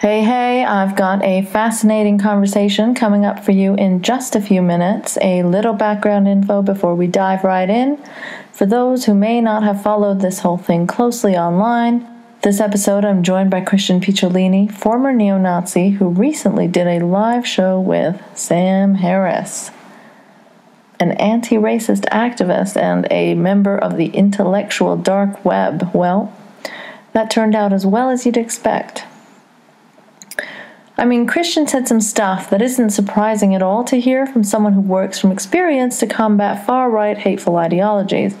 Hey, hey, I've got a fascinating conversation coming up for you in just a few minutes. A little background info before we dive right in. For those who may not have followed this whole thing closely online, this episode I'm joined by Christian Picciolini, former neo Nazi who recently did a live show with Sam Harris, an anti racist activist and a member of the intellectual dark web. Well, that turned out as well as you'd expect. I mean, Christian said some stuff that isn't surprising at all to hear from someone who works from experience to combat far right hateful ideologies.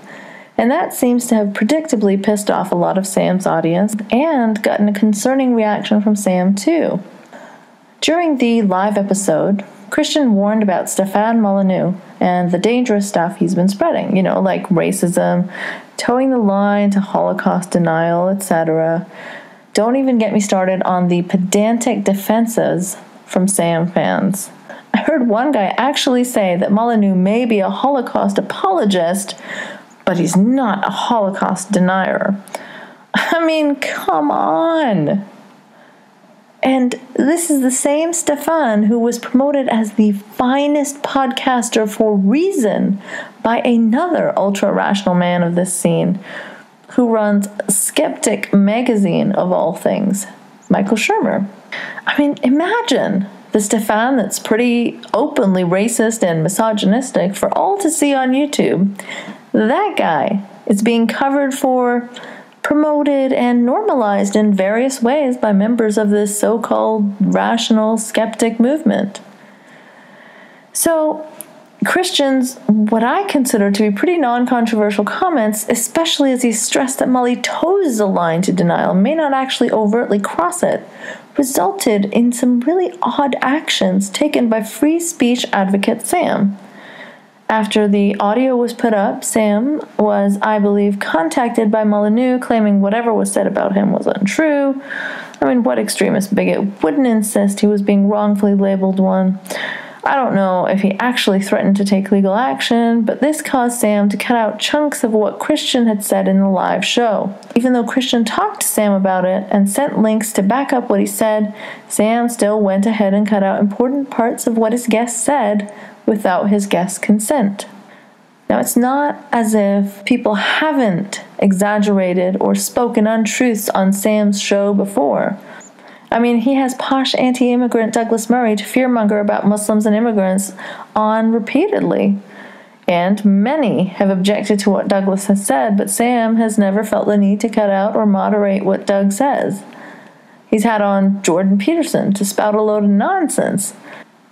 And that seems to have predictably pissed off a lot of Sam's audience and gotten a concerning reaction from Sam, too. During the live episode, Christian warned about Stefan Molyneux and the dangerous stuff he's been spreading, you know, like racism, towing the line to Holocaust denial, etc. Don't even get me started on the pedantic defenses from Sam fans. I heard one guy actually say that Molyneux may be a Holocaust apologist, but he's not a Holocaust denier. I mean, come on. And this is the same Stefan who was promoted as the finest podcaster for Reason by another ultra rational man of this scene who runs Skeptic magazine of all things, Michael Shermer. I mean, imagine the Stefan that's pretty openly racist and misogynistic for all to see on YouTube. That guy is being covered for, promoted, and normalized in various ways by members of this so called rational skeptic movement. So, Christian's what I consider to be pretty non controversial comments, especially as he stressed that Molly toes the line to denial, may not actually overtly cross it, resulted in some really odd actions taken by free speech advocate Sam. After the audio was put up, Sam was, I believe, contacted by Molyneux claiming whatever was said about him was untrue. I mean, what extremist bigot wouldn't insist he was being wrongfully labeled one? I don't know if he actually threatened to take legal action, but this caused Sam to cut out chunks of what Christian had said in the live show. Even though Christian talked to Sam about it and sent links to back up what he said, Sam still went ahead and cut out important parts of what his guest said without his guest's consent. Now, it's not as if people haven't exaggerated or spoken untruths on Sam's show before. I mean, he has posh anti immigrant Douglas Murray to fearmonger about Muslims and immigrants on repeatedly. And many have objected to what Douglas has said, but Sam has never felt the need to cut out or moderate what Doug says. He's had on Jordan Peterson to spout a load of nonsense.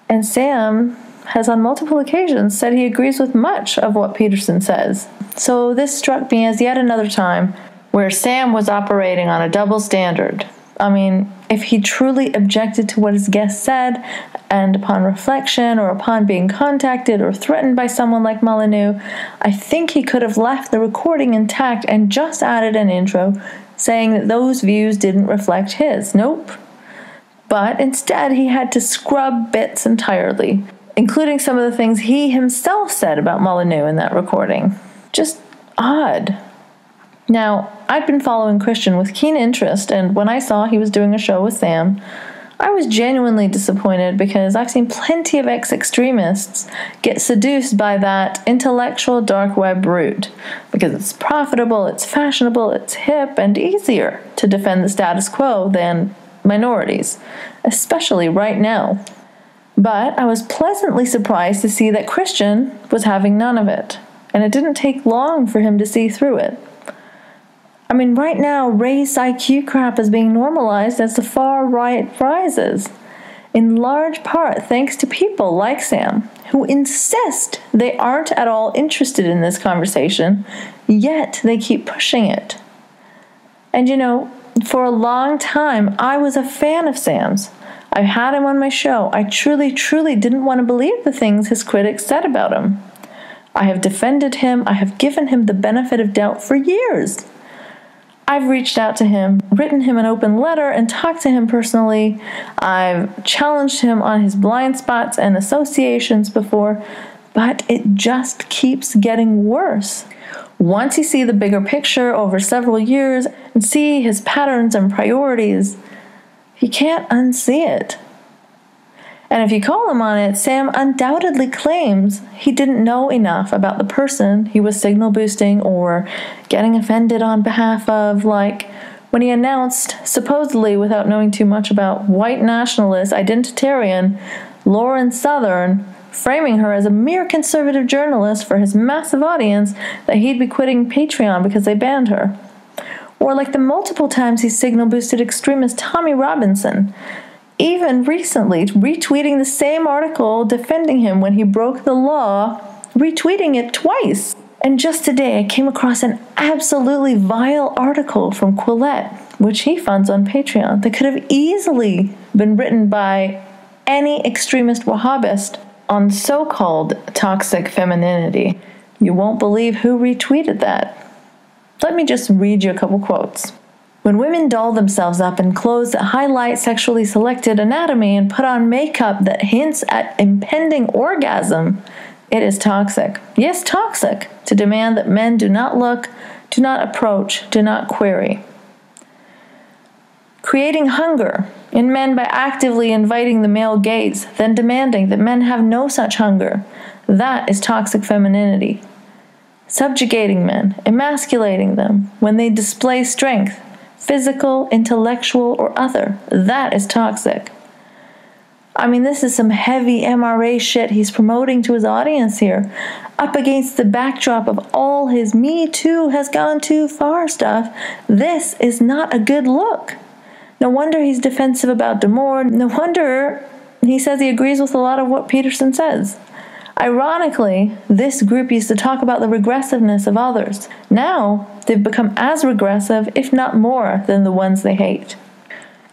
And Sam has on multiple occasions said he agrees with much of what Peterson says. So this struck me as yet another time where Sam was operating on a double standard. I mean, if he truly objected to what his guest said, and upon reflection or upon being contacted or threatened by someone like Molyneux, I think he could have left the recording intact and just added an intro saying that those views didn't reflect his. Nope. But instead, he had to scrub bits entirely, including some of the things he himself said about Molyneux in that recording. Just odd. Now, I'd been following Christian with keen interest, and when I saw he was doing a show with Sam, I was genuinely disappointed because I've seen plenty of ex extremists get seduced by that intellectual dark web route because it's profitable, it's fashionable, it's hip, and easier to defend the status quo than minorities, especially right now. But I was pleasantly surprised to see that Christian was having none of it, and it didn't take long for him to see through it. I mean, right now, race IQ crap is being normalized as the far right rises, in large part thanks to people like Sam, who insist they aren't at all interested in this conversation, yet they keep pushing it. And you know, for a long time, I was a fan of Sam's. I had him on my show. I truly, truly didn't want to believe the things his critics said about him. I have defended him, I have given him the benefit of doubt for years. I've reached out to him, written him an open letter, and talked to him personally. I've challenged him on his blind spots and associations before, but it just keeps getting worse. Once you see the bigger picture over several years and see his patterns and priorities, You can't unsee it. And if you call him on it, Sam undoubtedly claims he didn't know enough about the person he was signal boosting or getting offended on behalf of, like when he announced, supposedly without knowing too much about white nationalist identitarian Lauren Southern, framing her as a mere conservative journalist for his massive audience, that he'd be quitting Patreon because they banned her. Or like the multiple times he signal boosted extremist Tommy Robinson, even recently retweeting the same article defending him when he broke the law, retweeting it twice. And just today, I came across an absolutely vile article from Quillette, which he funds on Patreon, that could have easily been written by any extremist Wahhabist on so called toxic femininity. You won't believe who retweeted that. Let me just read you a couple quotes. When women doll themselves up in clothes that highlight sexually selected anatomy and put on makeup that hints at impending orgasm, it is toxic. Yes, toxic to demand that men do not look, do not approach, do not query. Creating hunger in men by actively inviting the male gaze, then demanding that men have no such hunger. That is toxic femininity. Subjugating men, emasculating them when they display strength, physical, intellectual, or other. That is toxic. I mean, this is some heavy MRA shit he's promoting to his audience here, up against the backdrop of all his Me Too has gone too far stuff. This is not a good look. No wonder he's defensive about Damore. No wonder he says he agrees with a lot of what Peterson says. Ironically, this group used to talk about the regressiveness of others. Now, they've become as regressive, if not more, than the ones they hate.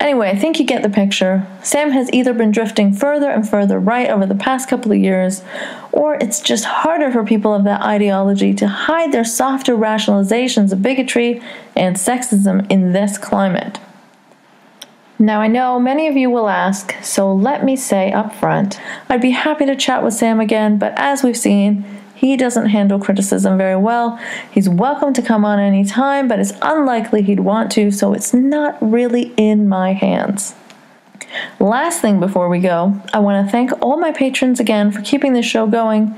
Anyway, I think you get the picture. Sam has either been drifting further and further right over the past couple of years, or it's just harder for people of that ideology to hide their softer rationalizations of bigotry and sexism in this climate. Now, I know many of you will ask, so let me say up front I'd be happy to chat with Sam again, but as we've seen, he doesn't handle criticism very well. He's welcome to come on any time, but it's unlikely he'd want to, so it's not really in my hands. Last thing before we go, I want to thank all my patrons again for keeping this show going.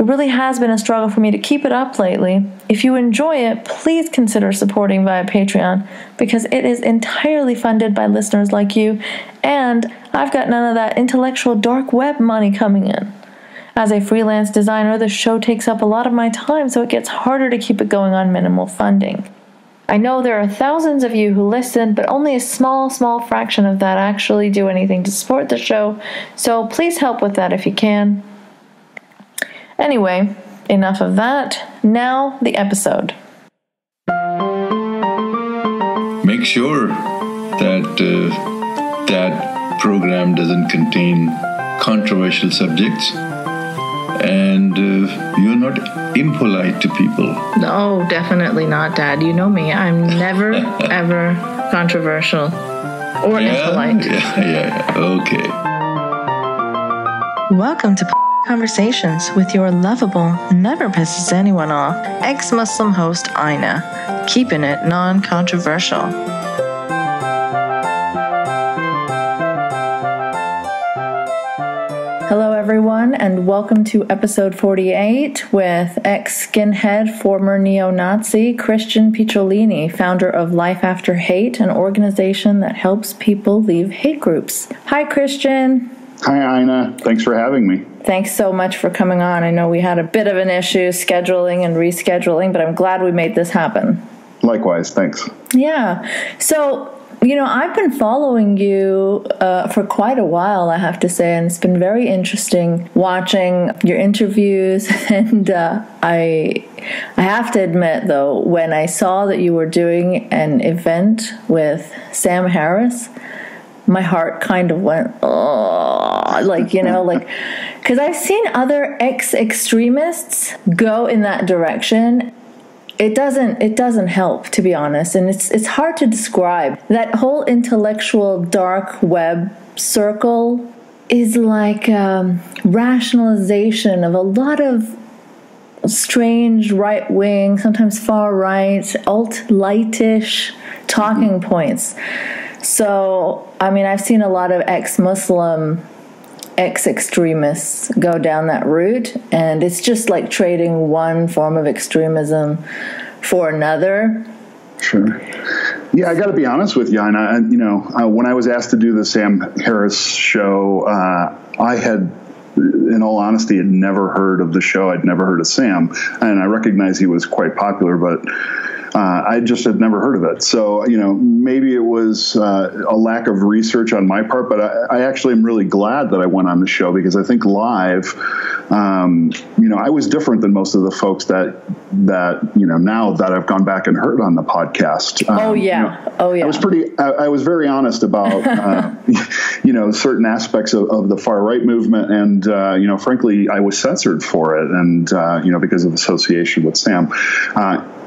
It really has been a struggle for me to keep it up lately. If you enjoy it, please consider supporting via Patreon because it is entirely funded by listeners like you, and I've got none of that intellectual dark web money coming in. As a freelance designer, the show takes up a lot of my time, so it gets harder to keep it going on minimal funding. I know there are thousands of you who listen, but only a small, small fraction of that actually do anything to support the show, so please help with that if you can. Anyway, enough of that. Now, the episode. Make sure that uh, that program doesn't contain controversial subjects and uh, you're not impolite to people. No, definitely not, Dad. You know me. I'm never, ever controversial or yeah? impolite. Yeah, yeah, okay. Welcome to Conversations with your lovable, never pisses anyone off, ex Muslim host Ina, keeping it non controversial. Hello, everyone, and welcome to episode 48 with ex skinhead, former neo Nazi Christian Picciolini, founder of Life After Hate, an organization that helps people leave hate groups. Hi, Christian. Hi, Ina. Thanks for having me. Thanks so much for coming on. I know we had a bit of an issue scheduling and rescheduling, but I'm glad we made this happen. Likewise, thanks. Yeah. So, you know, I've been following you uh, for quite a while, I have to say, and it's been very interesting watching your interviews. And uh, I, I have to admit, though, when I saw that you were doing an event with Sam Harris, my heart kind of went, oh, like, you know, like, because I've seen other ex extremists go in that direction. It doesn't it doesn't help to be honest and it's it's hard to describe. That whole intellectual dark web circle is like um, rationalization of a lot of strange right wing, sometimes far right, alt lightish talking points So, I mean, I've seen a lot of ex Muslim, ex extremists go down that route, and it's just like trading one form of extremism for another. Sure. Yeah, I got to be honest with you, and you know, uh, when I was asked to do the Sam Harris show, uh, I had in all honesty, had never heard of the show. I'd never heard of Sam, and I recognize he was quite popular, but uh, I just had never heard of it. So, you know, maybe it was uh, a lack of research on my part, but I, I, actually am really glad that I went on the show because I think live, um, you know, I was different than most of the folks that that you know now that I've gone back and heard on the podcast. Um, oh yeah, you know, oh yeah. I was pretty. I, I was very honest about uh, you know certain aspects of, of, the far right movement, and uh, you know, frankly, I was censored for it, and uh, you know, because of association with Sam.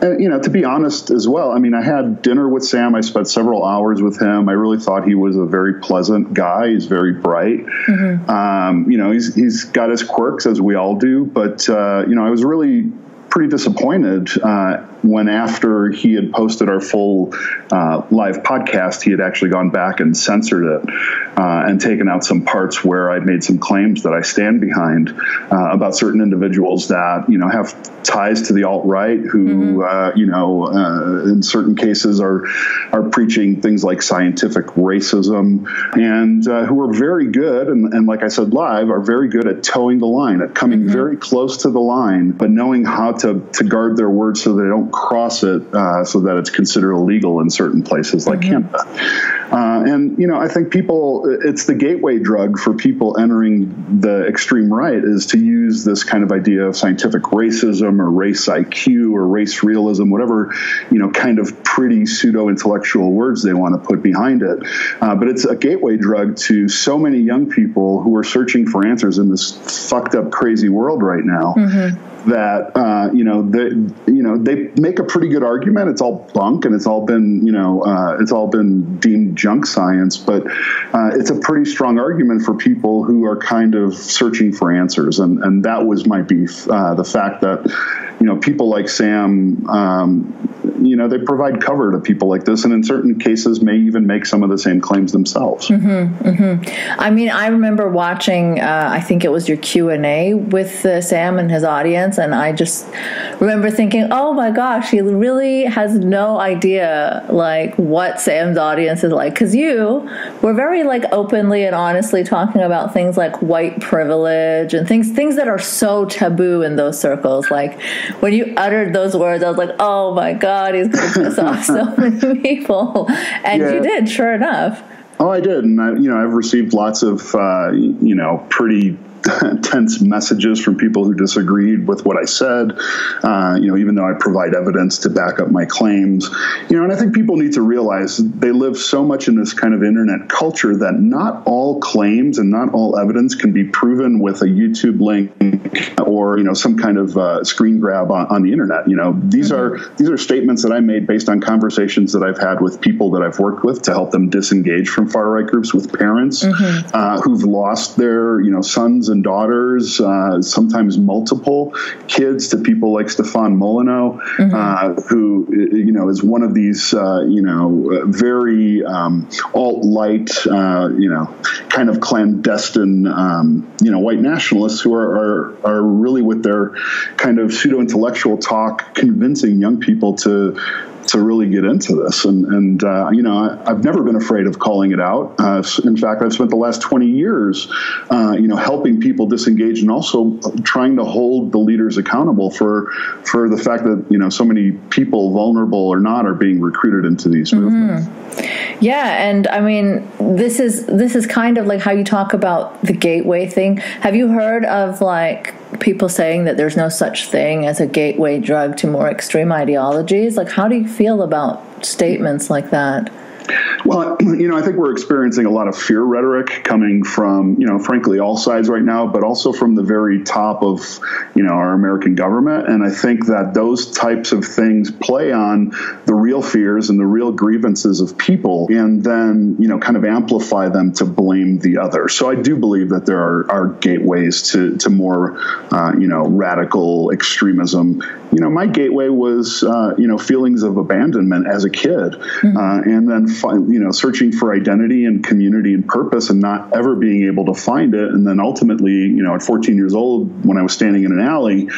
Uh, and, you know, to be honest as well, I mean, I had dinner with Sam. I spent several hours with him. I really thought he was a very pleasant guy. He's very bright. Mm-hmm. Um, you know, he's he's got his quirks as we all do, but uh, you know, I was really pretty disappointed uh, when after he had posted our full uh, live podcast, he had actually gone back and censored it uh, and taken out some parts where I'd made some claims that I stand behind uh, about certain individuals that you know have ties to the alt right, who mm-hmm. Uh, you know uh, in certain cases are are preaching things like scientific racism and who are very good and, and, like I said live are very good at toeing the line, at coming mm-hmm. very close to the line, but knowing how to to guard their words so they don't cross it uh, so that it's considered illegal in certain places like mm-hmm. Canada. Uh, and you know, I think people, it's the gateway drug for people entering the extreme right is to use this kind of idea of scientific racism or race IQ or race realism, whatever you know, kind of pretty pseudo intellectual words they want to put behind it. Uh, but it's a gateway drug to so many young people who are searching for answers in this fucked up, crazy world right now. Mm-hmm that uh, you know they you know they make a pretty good argument. It's all bunk and it's all been you know uh, it's all been deemed junk science, but uh, it's a pretty strong argument for people who are kind of searching for answers, and and that was my beef. Uh, the fact that you know people like Sam, um, you know they provide cover to people like this, and in certain cases may even make some of the same claims themselves. Mm-hmm, mm-hmm. I mean, I remember watching. Uh, I think it was your Q and A with uh, Sam and his audience, and I just remember thinking, "Oh my gosh, he really has no idea like what Sam's audience is like." Because you were very like openly and honestly talking about things like white privilege and things things that are so taboo in those circles, like when you uttered those words, I was like, oh my God, he's going to piss off so many people. And yeah. you did, sure enough. Oh, I did. And, I, you know, I've received lots of, uh, you know, pretty tense messages from people who disagreed with what I said. Uh, you know, even though I provide evidence to back up my claims. You know, and I think people need to realize they live so much in this kind of internet culture that not all claims and not all evidence can be proven with a YouTube link or you know some kind of uh, screen grab on, on, the internet. You know, these mm-hmm. are these are statements that I made based on conversations that I've had with people that I've worked with to help them disengage from far right groups with parents mm-hmm. uh, who've lost their you know sons and daughters, uh, sometimes multiple kids, to people like Stefan Molyneux, mm-hmm. uh, who you know is one of these uh, you know very um, alt light uh, you know kind of clandestine um, you know white nationalists who are, are are really with their kind of pseudo intellectual talk convincing young people to to really get into this. And, and uh, you know, I, have never been afraid of calling it out. Uh, in fact, I've spent the last 20 years, uh, you know, helping people disengage and also trying to hold the leaders accountable for for the fact that you know so many people, vulnerable or not, are being recruited into these mm-hmm. movements. Yeah, and I mean, this is this is kind of like how you talk about the gateway thing. Have you heard of like people saying that there's no such thing as a gateway drug to more extreme ideologies? Like, how do you feel about statements like that? Well, you know, I think we're experiencing a lot of fear rhetoric coming from, you know, frankly, all sides right now, but also from the very top of, you know, our American government. And I think that those types of things play on the real fears and the real grievances of people and then, you know, kind of amplify them to blame the other. So I do believe that there are, are gateways to, to more, uh, you know, radical extremism. You know, my gateway was, uh, you know, feelings of abandonment as a kid. Mm-hmm. Uh, and then, you know, searching for identity and community and purpose and not ever being able to find it. And then ultimately, you know, at 14 years old, when I was standing in an alley,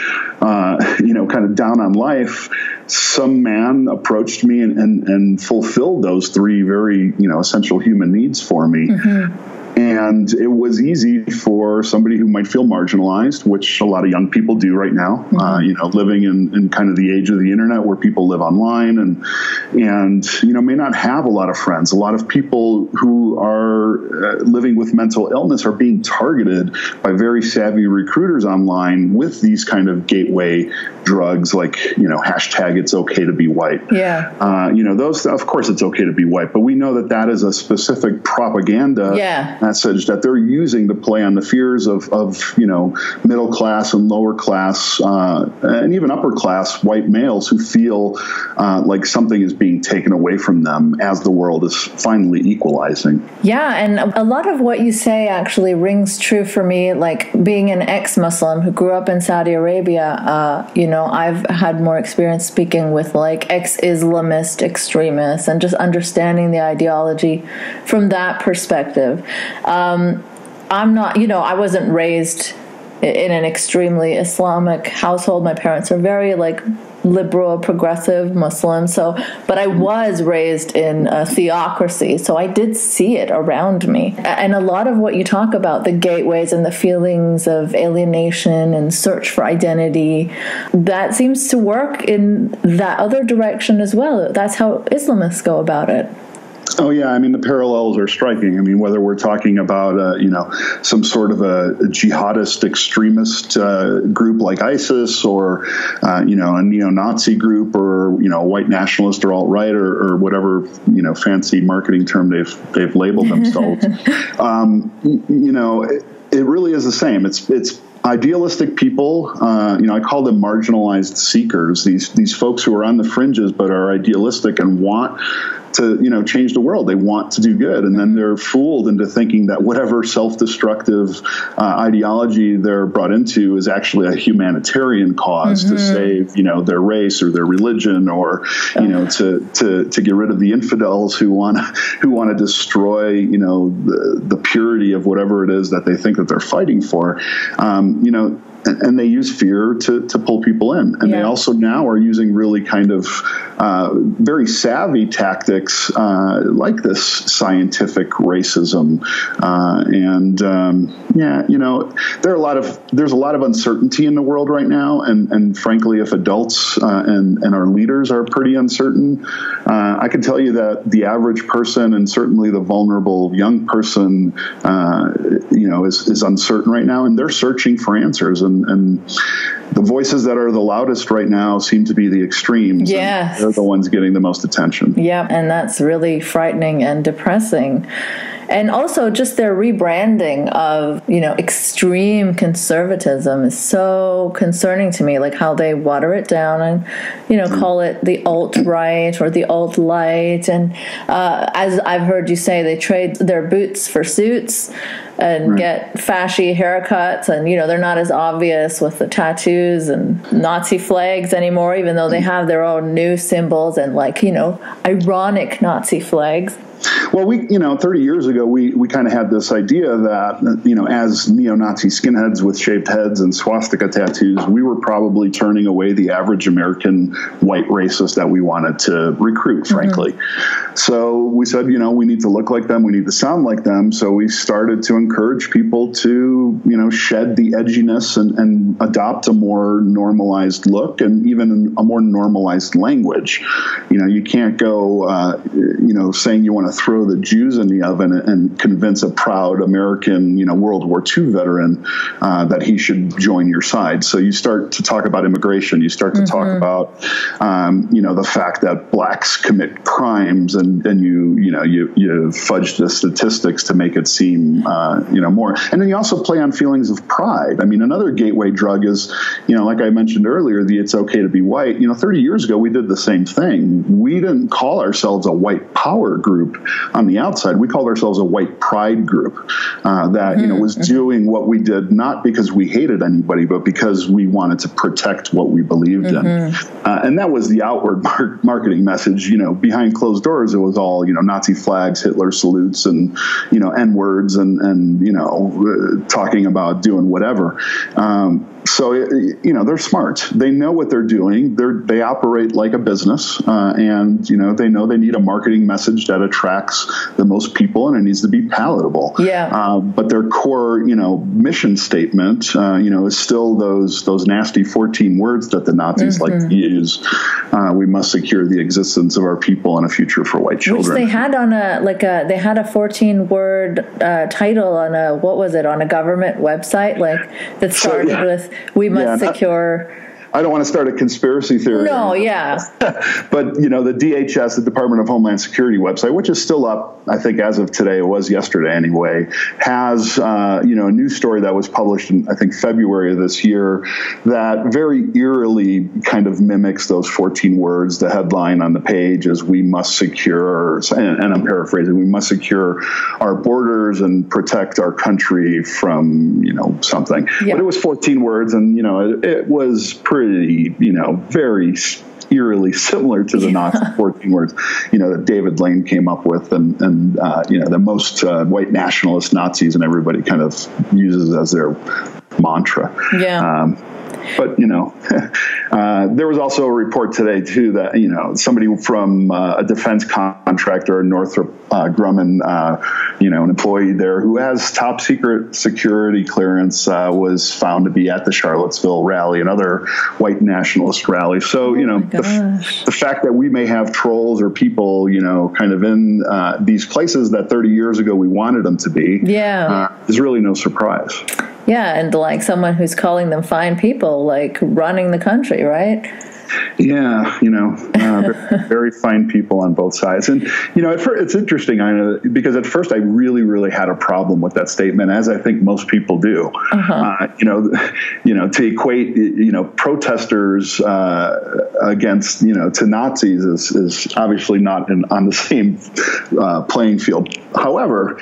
uh, you know, kind of down on life, some man approached me and, and, and fulfilled those three very, you know, essential human needs for me. Mm-hmm and it was easy for somebody who might feel marginalized, which a lot of young people do right now. Mm-hmm. Uh, you know, living in, in kind of the age of the internet where people live online and and you know may not have a lot of friends. A lot of people who are uh, living with mental illness are being targeted by very savvy recruiters online with these kind of gateway drugs, like you know hashtag It's okay to be white. Yeah. Uh, you know those. Of course, it's okay to be white, but we know that that is a specific propaganda. Yeah message that they're using to play on the fears of, of you know middle class and lower class uh, and even upper class white males who feel uh, like something is being taken away from them as the world is finally equalizing. Yeah, and a lot of what you say actually rings true for me. Like being an ex-Muslim who grew up in Saudi Arabia, uh, you know, I've had more experience speaking with like ex-Islamist extremists and just understanding the ideology from that perspective. Um, I'm not, you know, I wasn't raised in an extremely Islamic household. My parents are very like liberal, progressive Muslim. So, but I was raised in a theocracy, so I did see it around me. And a lot of what you talk about, the gateways and the feelings of alienation and search for identity, that seems to work in that other direction as well. That's how Islamists go about it. Oh yeah, I mean the parallels are striking. I mean whether we're talking about uh, you know some sort of a, a jihadist extremist uh, group like ISIS, or uh, you know a neo-Nazi group, or you know white nationalist or alt right, or, or, whatever you know fancy marketing term they've they've labeled themselves. um, you know, it, it really is the same. It's it's idealistic people, uh, you know, I call them marginalized seekers. These these folks who are on the fringes but are idealistic and want to you know change the world. They want to do good, and then mm-hmm. they're fooled into thinking that whatever self-destructive uh, ideology they're brought into is actually a humanitarian because mm-hmm. to save you know their race or their religion, or you know to to to get rid of the infidels who want who want to destroy you know the the purity of whatever it is that they think that they're fighting for. Um, you know and, they use fear to, to pull people in. And yeah. they also now are using really kind of uh, very savvy tactics uh, like this scientific racism. Uh, and um, yeah, you know, there are a lot of there's a lot of uncertainty in the world right now, and and frankly, if adults uh, and and our leaders are pretty uncertain, uh, I can tell you that the average person and certainly the vulnerable young person, uh, you know, is is uncertain right now, and they're searching for answers and and, and the voices that are the loudest right now seem to be the extremes. Yeah, they're the ones getting the most attention. Yeah, and that's really frightening and depressing and also just their rebranding of you know extreme conservatism is so concerning to me like how they water it down and you know call it the alt right or the alt light and uh, as i've heard you say they trade their boots for suits and right. get fashy haircuts. And you know they're not as obvious with the tattoos and nazi flags anymore even though they have their own new symbols and like you know ironic nazi flags well, we, you know, 30 years ago, we, we kind of had this idea that, you know, as neo Nazi skinheads with shaved heads and swastika tattoos, we were probably turning away the average American white racist that we wanted to recruit, mm-hmm. frankly. Mm-hmm. So we said, you know, we need to look like them, we need to sound like them. So we started to encourage people to, you know, shed the edginess and, and adopt a more normalized look and even a more normalized language. You know, you can't go, uh, you know, saying you want to throw the Jews in the oven and convince a proud American, you know, World War II veteran uh, that he should join your side. So you start to talk about immigration. You start to mm-hmm. talk about, um, you know, the fact that blacks commit crimes, and, and you, you know, you you fudge the statistics to make it seem, uh, you know, more. And then you also play on feelings of pride. I mean, another gateway drug is, you know, like I mentioned earlier, the "it's okay to be white." You know, 30 years ago we did the same thing. We didn't call ourselves a white power group group on the outside. We called ourselves a white pride group uh, that mm-hmm. you know was mm-hmm. doing what we did not because we hated anybody, but because we wanted to protect what we believed mm-hmm. in, uh, and that was the outward mar- marketing message. You know, behind closed doors, it was all you know Nazi flags, Hitler salutes, and you know n words, and and you know uh, talking about doing whatever. Um, so you know they're smart. They know what they're doing. They they operate like a business, uh, and you know they know they need a marketing message that attracts the most people, and it needs to be palatable. Yeah. Uh, but their core, you know, mission statement, uh, you know, is still those those nasty fourteen words that the Nazis mm-hmm. like to use. Uh, we must secure the existence of our people and a future for white children. Which they had on a like a they had a fourteen word uh, title on a what was it on a government website like that started so, yeah. with we must yeah, secure I don't want to start a conspiracy theory. No, yeah. but you know, the DHS, the Department of Homeland Security website, which is still up, I think as of today, it was yesterday anyway, has uh, you know a news story that was published in I think February of this year that very eerily kind of mimics those 14 words. The headline on the page is "We must secure," and, and I'm paraphrasing, "We must secure our borders and protect our country from you know something." Yeah. But it was 14 words, and you know it, it was pretty pretty, you know, very eerily similar to the yeah. Nazi 14 words, you know, that David Lane came up with, and and uh, you know, the most uh, white nationalist Nazis and everybody kind of uses as their mantra. Yeah. Um, but you know, uh, there was also a report today too that you know somebody from uh, a defense contractor, Northrop uh, Grumman, uh, you know, an employee there who has top secret security clearance, uh, was found to be at the Charlottesville rally, another white nationalist rally. So oh you know, the, the, fact that we may have trolls or people, you know, kind of in uh, these places that 30 years ago we wanted them to be, yeah, is really no surprise. Yeah, and like someone who's calling them fine people, like running the country, right? Yeah, you know, uh, very fine people on both sides, and you know, first, it's interesting. I know because at first I really, really had a problem with that statement, as I think most people do. Uh-huh. Uh, you know, you know, to equate, you know, protesters uh, against, you know, to Nazis is, is obviously not in, on the same uh, playing field. However,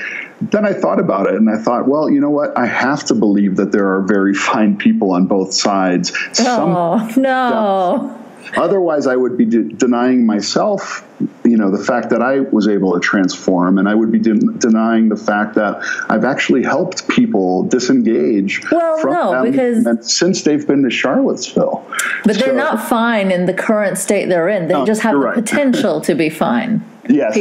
then I thought about it and I thought, well, you know what? I have to believe that there are very fine people on both sides. Oh, Some, no. Otherwise, I would be de- denying myself, you know, the fact that I was able to transform, and I would be de- denying the fact that I've actually helped people disengage well, from no, because since they've been to Charlottesville. But so, they're not fine in the current state they're in. They no, just have the right. potential to be fine. Yes,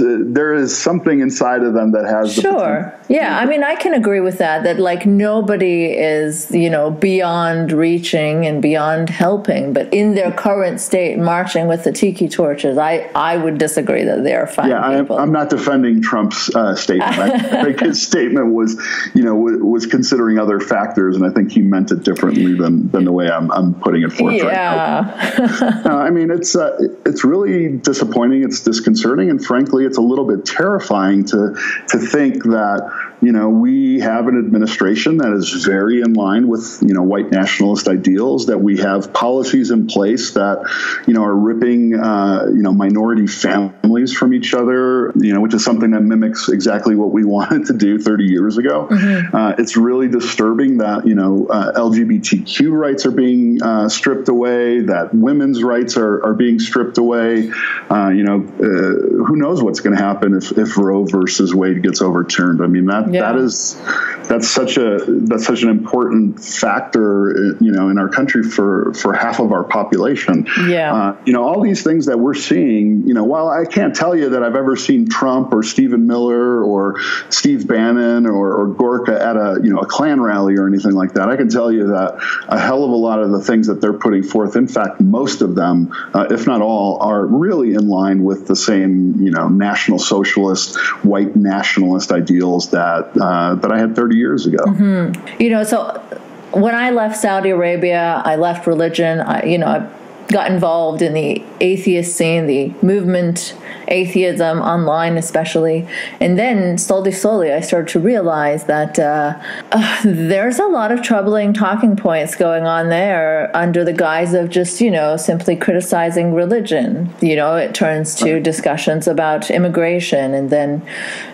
uh, there is something inside of them that has. Sure. yeah, I mean, I can agree with that. That like nobody is, you know, beyond reaching and beyond helping, but in their current state, marching with the tiki torches, I I would disagree that they are fine. Yeah, I'm, I'm, not defending Trump's uh, statement. I think his statement was, you know, was considering other factors, and I think he meant it differently than than the way I'm I'm putting it forth yeah. right now. uh, I mean, it's uh, it's really disappointing. It's disconcerting and frankly, it's a little bit terrifying to to think that you know, we have an administration that is very in line with, you know, white nationalist ideals, that we have policies in place that, you know, are ripping, uh, you know, minority families from each other, you know, which is something that mimics exactly what we wanted to do 30 years ago. Mm-hmm. Uh, it's really disturbing that, you know, uh, LGBTQ rights are being uh, stripped away, that women's rights are, are being stripped away. Uh, you know, uh, who knows what's going to happen if, if Roe versus Wade gets overturned? I mean, that yeah. that is that's such a that's such an important factor, you know, in our country for for half of our population. Yeah, uh, you know, all these things that we're seeing. You know, while I can't tell you that I've ever seen Trump or Stephen Miller or Steve Bannon or, or Gorka at a you know a Klan rally or anything like that, I can tell you that a hell of a lot of the things that they're putting forth, in fact, most of them, uh, if not all, are really in line with the same you know national socialist, white nationalist ideals that uh, that I had 30 years ago. Mm-hmm. You know, so when I left Saudi Arabia, I left religion. I, you know, I got involved in the atheist scene, the movement, atheism online especially, and then slowly, slowly, I started to realize that uh, uh, there's a lot of troubling talking points going on there under the guise of just you know simply criticizing religion. You know, it turns to discussions about immigration, and then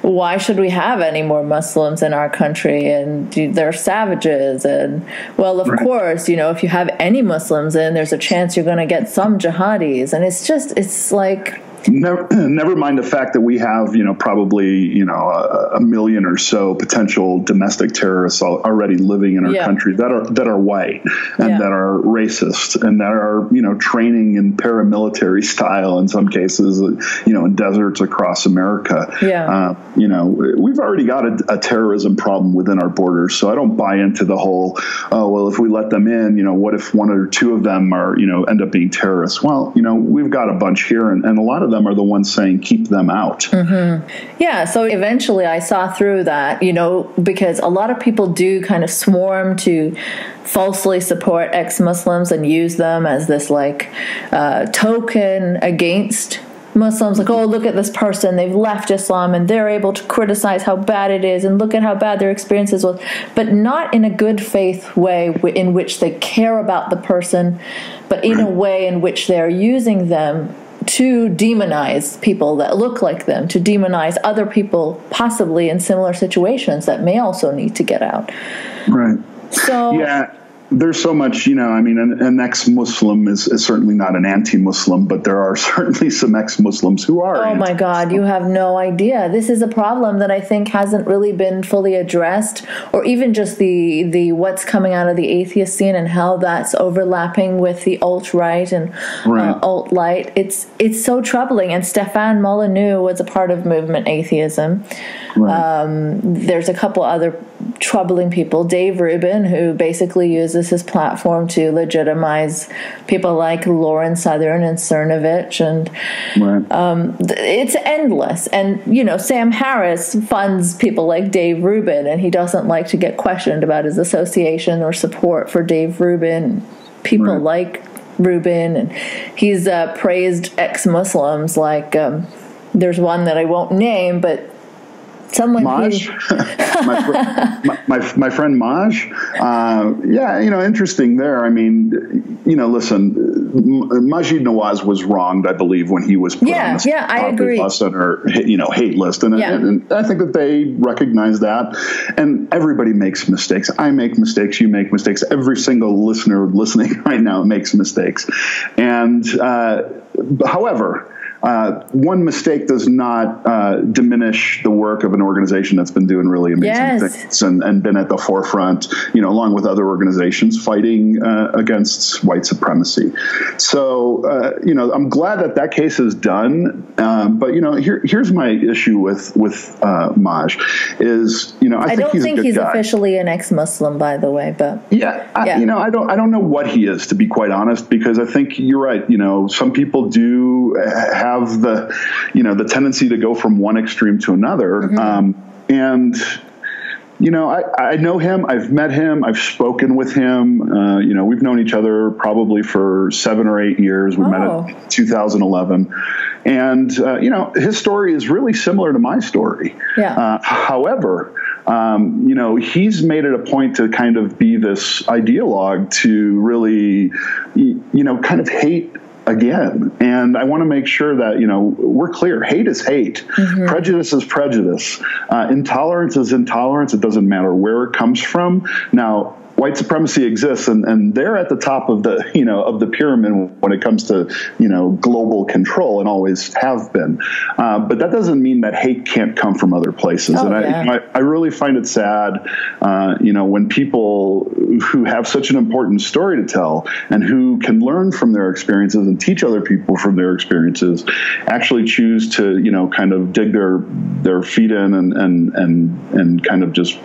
why should we have any more Muslims in our country? And they're savages, and well, of right. course, you know, if you have any Muslims in, there's a chance you're going to get some jihadis, and it's just it's like Never, never mind the fact that we have, you know, probably, you know, a, a million or so potential domestic terrorists already living in our yeah. country that are that are white and yeah. that are racist and that are, you know, training in paramilitary style in some cases, you know, in deserts across America. Yeah. Uh, you know, we've already got a, a, terrorism problem within our borders, so I don't buy into the whole, oh well, if we let them in, you know, what if one or two of them are, you know, end up being terrorists? Well, you know, we've got a bunch here, and, and a lot of them them are the ones saying keep them out. Mm-hmm. Yeah, so eventually I saw through that, you know, because a lot of people do kind of swarm to falsely support ex Muslims and use them as this like uh, token against Muslims, like, oh, look at this person, they've left Islam and they're able to criticize how bad it is and look at how bad their experiences was, but not in a good faith way in which they care about the person, but in a way in which they're using them to demonize people that look like them, to demonize other people possibly in similar situations that may also need to get out. Right. So yeah, there's so much, you know, I mean, an, an ex-Muslim is, is, certainly not an anti-Muslim, but there are certainly some ex-Muslims who are. Oh my God, you have no idea. This is a problem that I think hasn't really been fully addressed, or even just the the what's coming out of the atheist scene and how that's overlapping with the alt right and uh, right. uh, alt light. It's it's so troubling. And Stefan Molyneux was a part of movement atheism. Right. Um, there's a couple other troubling people. Dave Rubin, who basically uses his platform to legitimize people like Lauren Southern and Cernovich, and right. um, it's endless. And you know, Sam Harris funds people like Dave Rubin, and he doesn't like to get questioned about his association or support for Dave Rubin. People right. like Rubin, and he's uh, praised ex-Muslims like. Um, there's one that I won't name, but someone Maj, who... my, fr- my, my, my, friend Maj. Uh, yeah, you know, interesting there. I mean, you know, listen, Maajid Nawaz was wronged, I believe, when he was put yeah, on the yeah, I agree. or you know hate list, and, yeah. and, and I think that they recognize that. And everybody makes mistakes. I make mistakes. You make mistakes. Every single listener listening right now makes mistakes. And uh, however uh, one mistake does not uh, diminish the work of an organization that's been doing really amazing yes. things and, and, been at the forefront, you know, along with other organizations fighting uh, against white supremacy. So, uh, you know, I'm glad that that case is done. Um, but you know, here, here's my issue with with uh, Maj is, you know, I, I think don't he's think he's guy. officially an ex-Muslim, by the way. But yeah, I, yeah, you know, I don't I don't know what he is to be quite honest, because I think you're right. You know, some people do have have the, you know, the tendency to go from one extreme to another. Mm-hmm. Um, and you know, I, I know him. I've met him. I've spoken with him. Uh, you know, we've known each other probably for seven or eight years. We oh. met in 2011, and uh, you know, his story is really similar to my story. Yeah. Uh, however, um, you know, he's made it a point to kind of be this ideologue to really, you know, kind of hate again. And I want to make sure that, you know, we're clear. Hate is hate. Mm-hmm. Prejudice is prejudice. Uh, intolerance is intolerance. It doesn't matter where it comes from. Now, white supremacy exists and, and they're at the top of the you know of the pyramid when it comes to you know global control and always have been uh, but that doesn't mean that hate can't come from other places oh, and yeah. I, I, really find it sad uh, you know when people who have such an important story to tell and who can learn from their experiences and teach other people from their experiences actually choose to you know kind of dig their their feet in and and and, and kind of just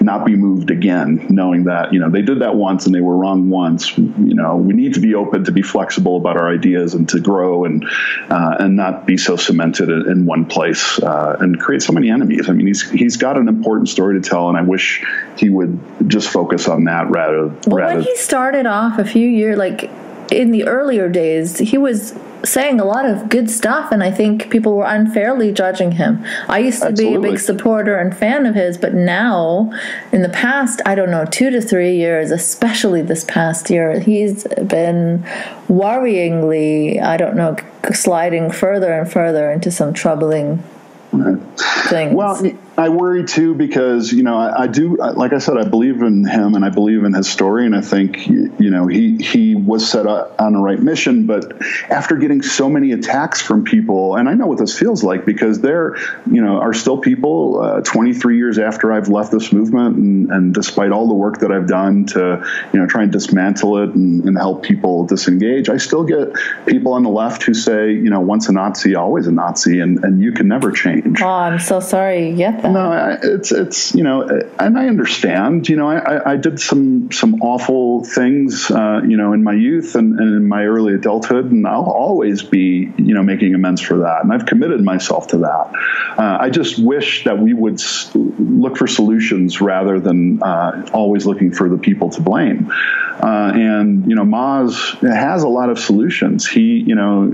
not be moved again knowing that you know they did that once and they were wrong once. You know, we need to be open to be flexible about our ideas and to grow and uh, and not be so cemented in, in one place uh, and create so many enemies. I mean, he's he's got an important story to tell, and I wish he would just focus on that rather. Well, rather. when he started off a few years like in the earlier days, he was saying a lot of good stuff, and I think people were unfairly judging him. I used to Absolutely. be a big supporter and fan of his, but now, in the past, I don't know, two to three years, especially this past year, he's been worryingly, I don't know, sliding further and further into some troubling things. Well, I worry too because you know I, I, do like I said I believe in him and I believe in his story and I think you know he he was set on the right mission but after getting so many attacks from people and I know what this feels like because there you know are still people uh, 23 years after I've left this movement and, and, despite all the work that I've done to you know try and dismantle it and, and help people disengage I still get people on the left who say you know once a Nazi always a Nazi and, and you can never change. Oh, I'm so sorry you No, it's it's you know, and I understand. You know, I, I did some some awful things, uh, you know, in my youth and, and in my early adulthood, and I'll always be you know making amends for that, and I've committed myself to that. Uh, I just wish that we would look for solutions rather than uh, always looking for the people to blame. Uh, and you know, Maz has a lot of solutions. He, you know,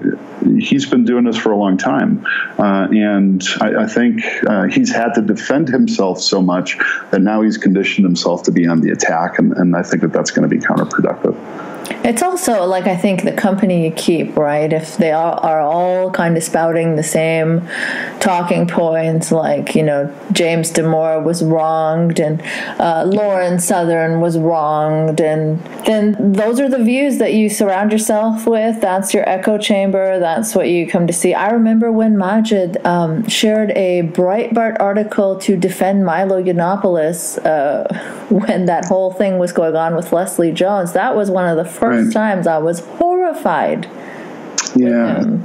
he's been doing this for a long time, uh, and I, I think uh, he's had to defend himself so much that now he's conditioned himself to be on the attack, and, and I think that that's going to be counterproductive. It's also like I think the company you keep, right? If they are, are all kind of spouting the same talking points, like you know James Damore was wronged and uh, Lauren Southern was wronged, and then those are the views that you surround yourself with. That's your echo chamber. That's what you come to see. I remember when Maajid um, shared a Breitbart article to defend Milo Yiannopoulos uh, when that whole thing was going on with Leslie Jones. That was one of the first right. times I was horrified. Yeah.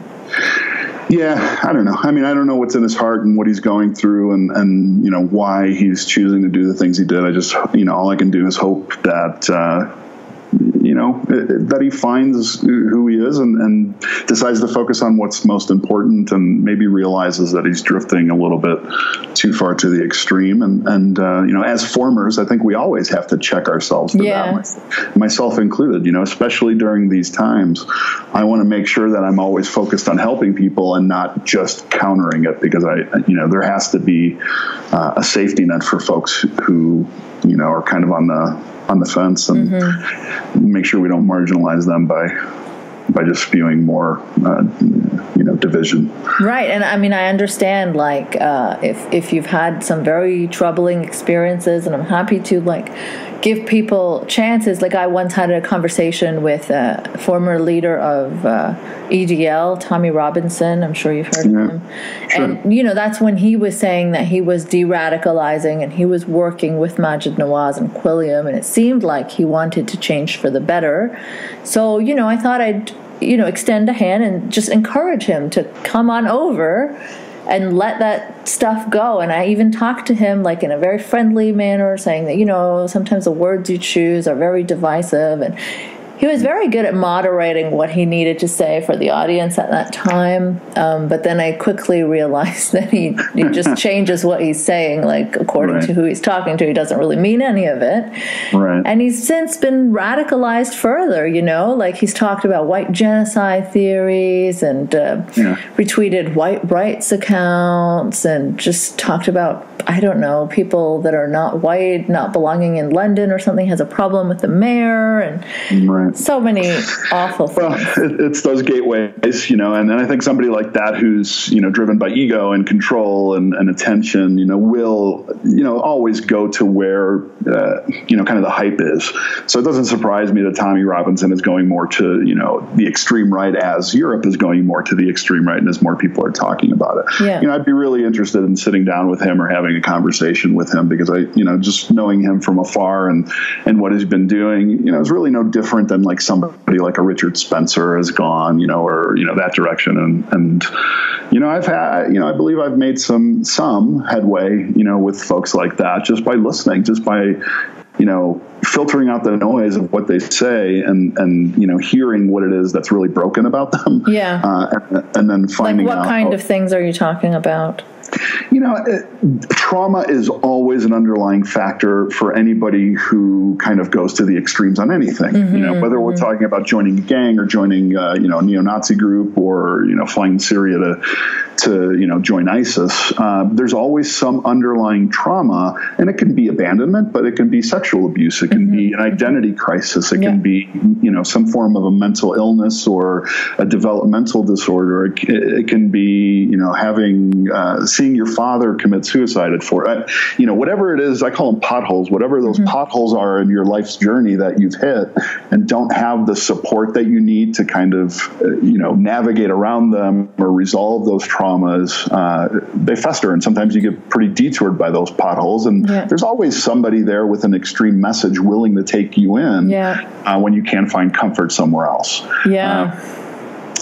Yeah, I don't know. I mean, I don't know what's in his heart and what he's going through, and and you know why he's choosing to do the things he did. I just, you know, all I can do is hope that uh, you know that he finds who he is and, and, decides to focus on what's most important and maybe realizes that he's drifting a little bit too far to the extreme and and uh, you know as formers I think we always have to check ourselves for yeah. that myself included you know especially during these times I want to make sure that I'm always focused on helping people and not just countering it because I you know there has to be uh, a safety net for folks who you know are kind of on the on the fence and mm-hmm. make sure we don't marginalize them by by just spewing more, uh, you know, division. Right, and I mean, I understand like uh, if if you've had some very troubling experiences, and I'm happy to like give people chances. Like I once had a conversation with a former leader of uh, EDL, Tommy Robinson. I'm sure you've heard yeah, of him. Sure. And you know that's when he was saying that he was de-radicalizing and he was working with Maajid Nawaz and Quilliam, and it seemed like he wanted to change for the better. So you know, I thought I'd you know extend a hand and just encourage him to come on over and let that stuff go. And I even talked to him like in a very friendly manner, saying that, you know, sometimes the words you choose are very divisive. And he was very good at moderating what he needed to say for the audience at that time. Um, but then I quickly realized that he, he just changes what he's saying, like according right. to who he's talking to. He doesn't really mean any of it. Right. And he's since been radicalized further, you know, like he's talked about white genocide theories and uh, yeah. retweeted white rights accounts and just talked about I don't know, people that are not white, not belonging in London or something, has a problem with the mayor, and right. So many awful things. Well, it, it's those gateways, you know, and, and I think somebody like that who's, you know, driven by ego and control and, and attention, you know, will, you know, always go to where, uh, you know, kind of the hype is. So it doesn't surprise me that Tommy Robinson is going more to, you know, the extreme right as Europe is going more to the extreme right and as more people are talking about it. Yeah. You know, I'd be really interested in sitting down with him or having a conversation with him because I, you know, just knowing him from afar and and what he's been doing, you know, is really no different than like somebody like a Richard Spencer has gone, you know, or you know that direction. And and you know, I've had, you know, I believe I've made some some headway, you know, with folks like that just by listening, just by you know filtering out the noise of what they say and and you know hearing what it is that's really broken about them. Yeah. Uh, and, and, then finding like what kind of things are you talking about You know, it, trauma is always an underlying factor for anybody who kind of goes to the extremes on anything. Mm-hmm, you know, whether mm-hmm. we're talking about joining a gang or joining, uh, you know, a neo-Nazi group or you know, flying to Syria to to you know join ISIS. Uh, there's always some underlying trauma, and it can be abandonment, but it can be sexual abuse. It can mm-hmm. be an identity crisis. It yeah. can be you know some form of a mental illness or a developmental disorder. It, it can be you know having uh, seeing your father commit suicide for it. You know whatever it is, I call them potholes. Whatever those mm-hmm. potholes are in your life's journey that you've hit, and don't have the support that you need to kind of uh, you know navigate around them or resolve those traumas uh, they fester, and sometimes you get pretty detoured by those potholes. And yeah. there's always somebody there with an extreme message willing to take you in yeah. uh, when you can't find comfort somewhere else. Yeah.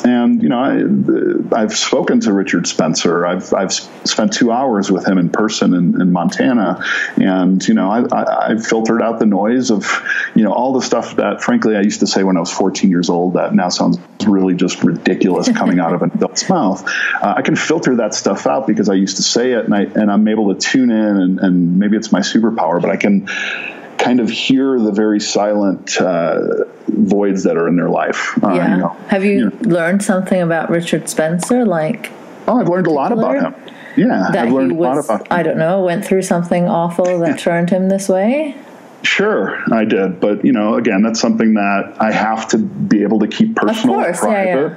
And you know, I, have spoken to Richard Spencer. I've I've spent two hours with him in person in, in Montana, and you know, I, have filtered out the noise of you know all the stuff that, frankly, I used to say when I was 14 years old that now sounds really just ridiculous coming out of an adult's mouth. Uh, I can filter that stuff out because I used to say it, and I and I'm able to tune in, and, and maybe it's my superpower, but I can kind of hear the very silent uh, voids that are in their life. Uh, yeah. You know, Have you, you know. learned something about Richard Spencer? Like, oh, I've learned a lot about him. Yeah, that I've learned was, a lot about. Him. I don't know. Went through something awful that turned him this way. Sure, I did, but you know, again, that's something that I have to be able to keep personal, of course, private. Yeah, yeah.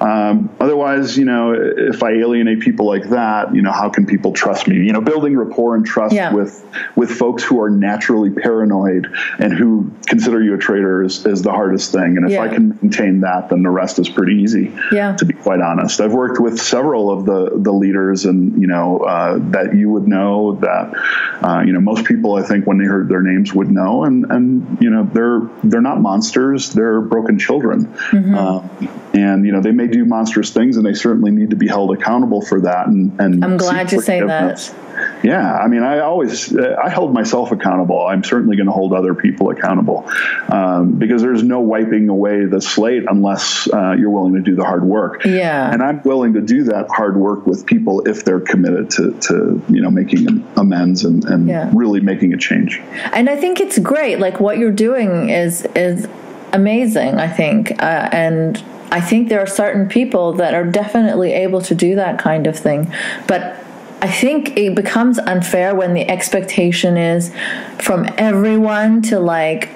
Um, otherwise, you know, if I alienate people like that, you know, how can people trust me? You know, building rapport and trust yeah. with with folks who are naturally paranoid and who consider you a traitor is, is the hardest thing. And if yeah. I can maintain that, then the rest is pretty easy. Yeah. To be quite honest, I've worked with several of the the leaders, and you know, uh, that you would know that, uh, you know, most people I think when they heard their names would know, and and you know, they're they're not monsters; they're broken children. Mm-hmm. Um, and you know they may do monstrous things, and they certainly need to be held accountable for that. And, and I'm glad you say that. Yeah, I mean, I always uh, I held myself accountable. I'm certainly going to hold other people accountable um, because there's no wiping away the slate unless uh, you're willing to do the hard work. Yeah, and I'm willing to do that hard work with people if they're committed to, to you know making amends and, and yeah. really making a change. And I think it's great. Like what you're doing is is amazing. I think uh, and I think there are certain people that are definitely able to do that kind of thing. But I think it becomes unfair when the expectation is from everyone to like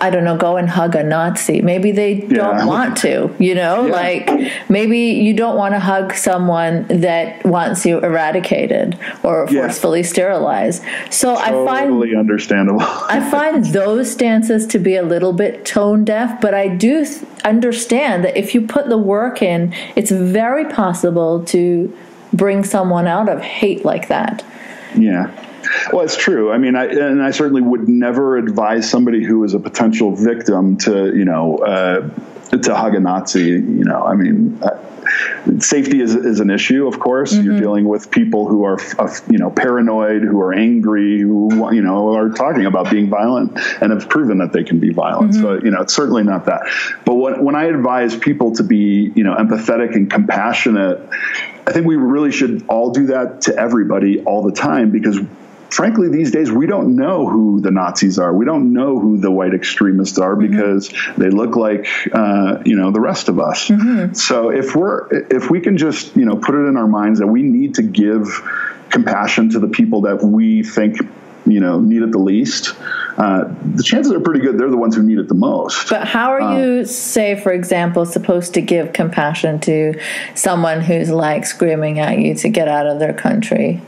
I don't know, go and hug a Nazi. Maybe they yeah. don't want to, you know? Yeah. Like maybe you don't want to hug someone that wants you eradicated or forcefully yeah. sterilized. So totally I find totally understandable. I find those stances to be a little bit tone deaf, but I do understand that if you put the work in, it's very possible to bring someone out of hate like that. Yeah. Well, it's true. I mean, I, and I certainly would never advise somebody who is a potential victim to, you know, uh, to hug a Nazi. You know, I mean, uh, safety is, is an issue. Of course, mm-hmm. you're dealing with people who are, uh, you know, paranoid, who are angry, who you know are talking about being violent and have proven that they can be violent. Mm-hmm. So, you know, it's certainly not that. But when, when I advise people to be, you know, empathetic and compassionate, I think we really should all do that to everybody all the time because frankly, these days we don't know who the Nazis are. We don't know who the white extremists are mm-hmm. because they look like uh, you know the rest of us. Mm-hmm. So if we're if we can just you know put it in our minds that we need to give compassion to the people that we think you know need it the least. Uh, the chances are pretty good they're the ones who need it the most. But how are um, you, say, for example, supposed to give compassion to someone who's like screaming at you to get out of their country?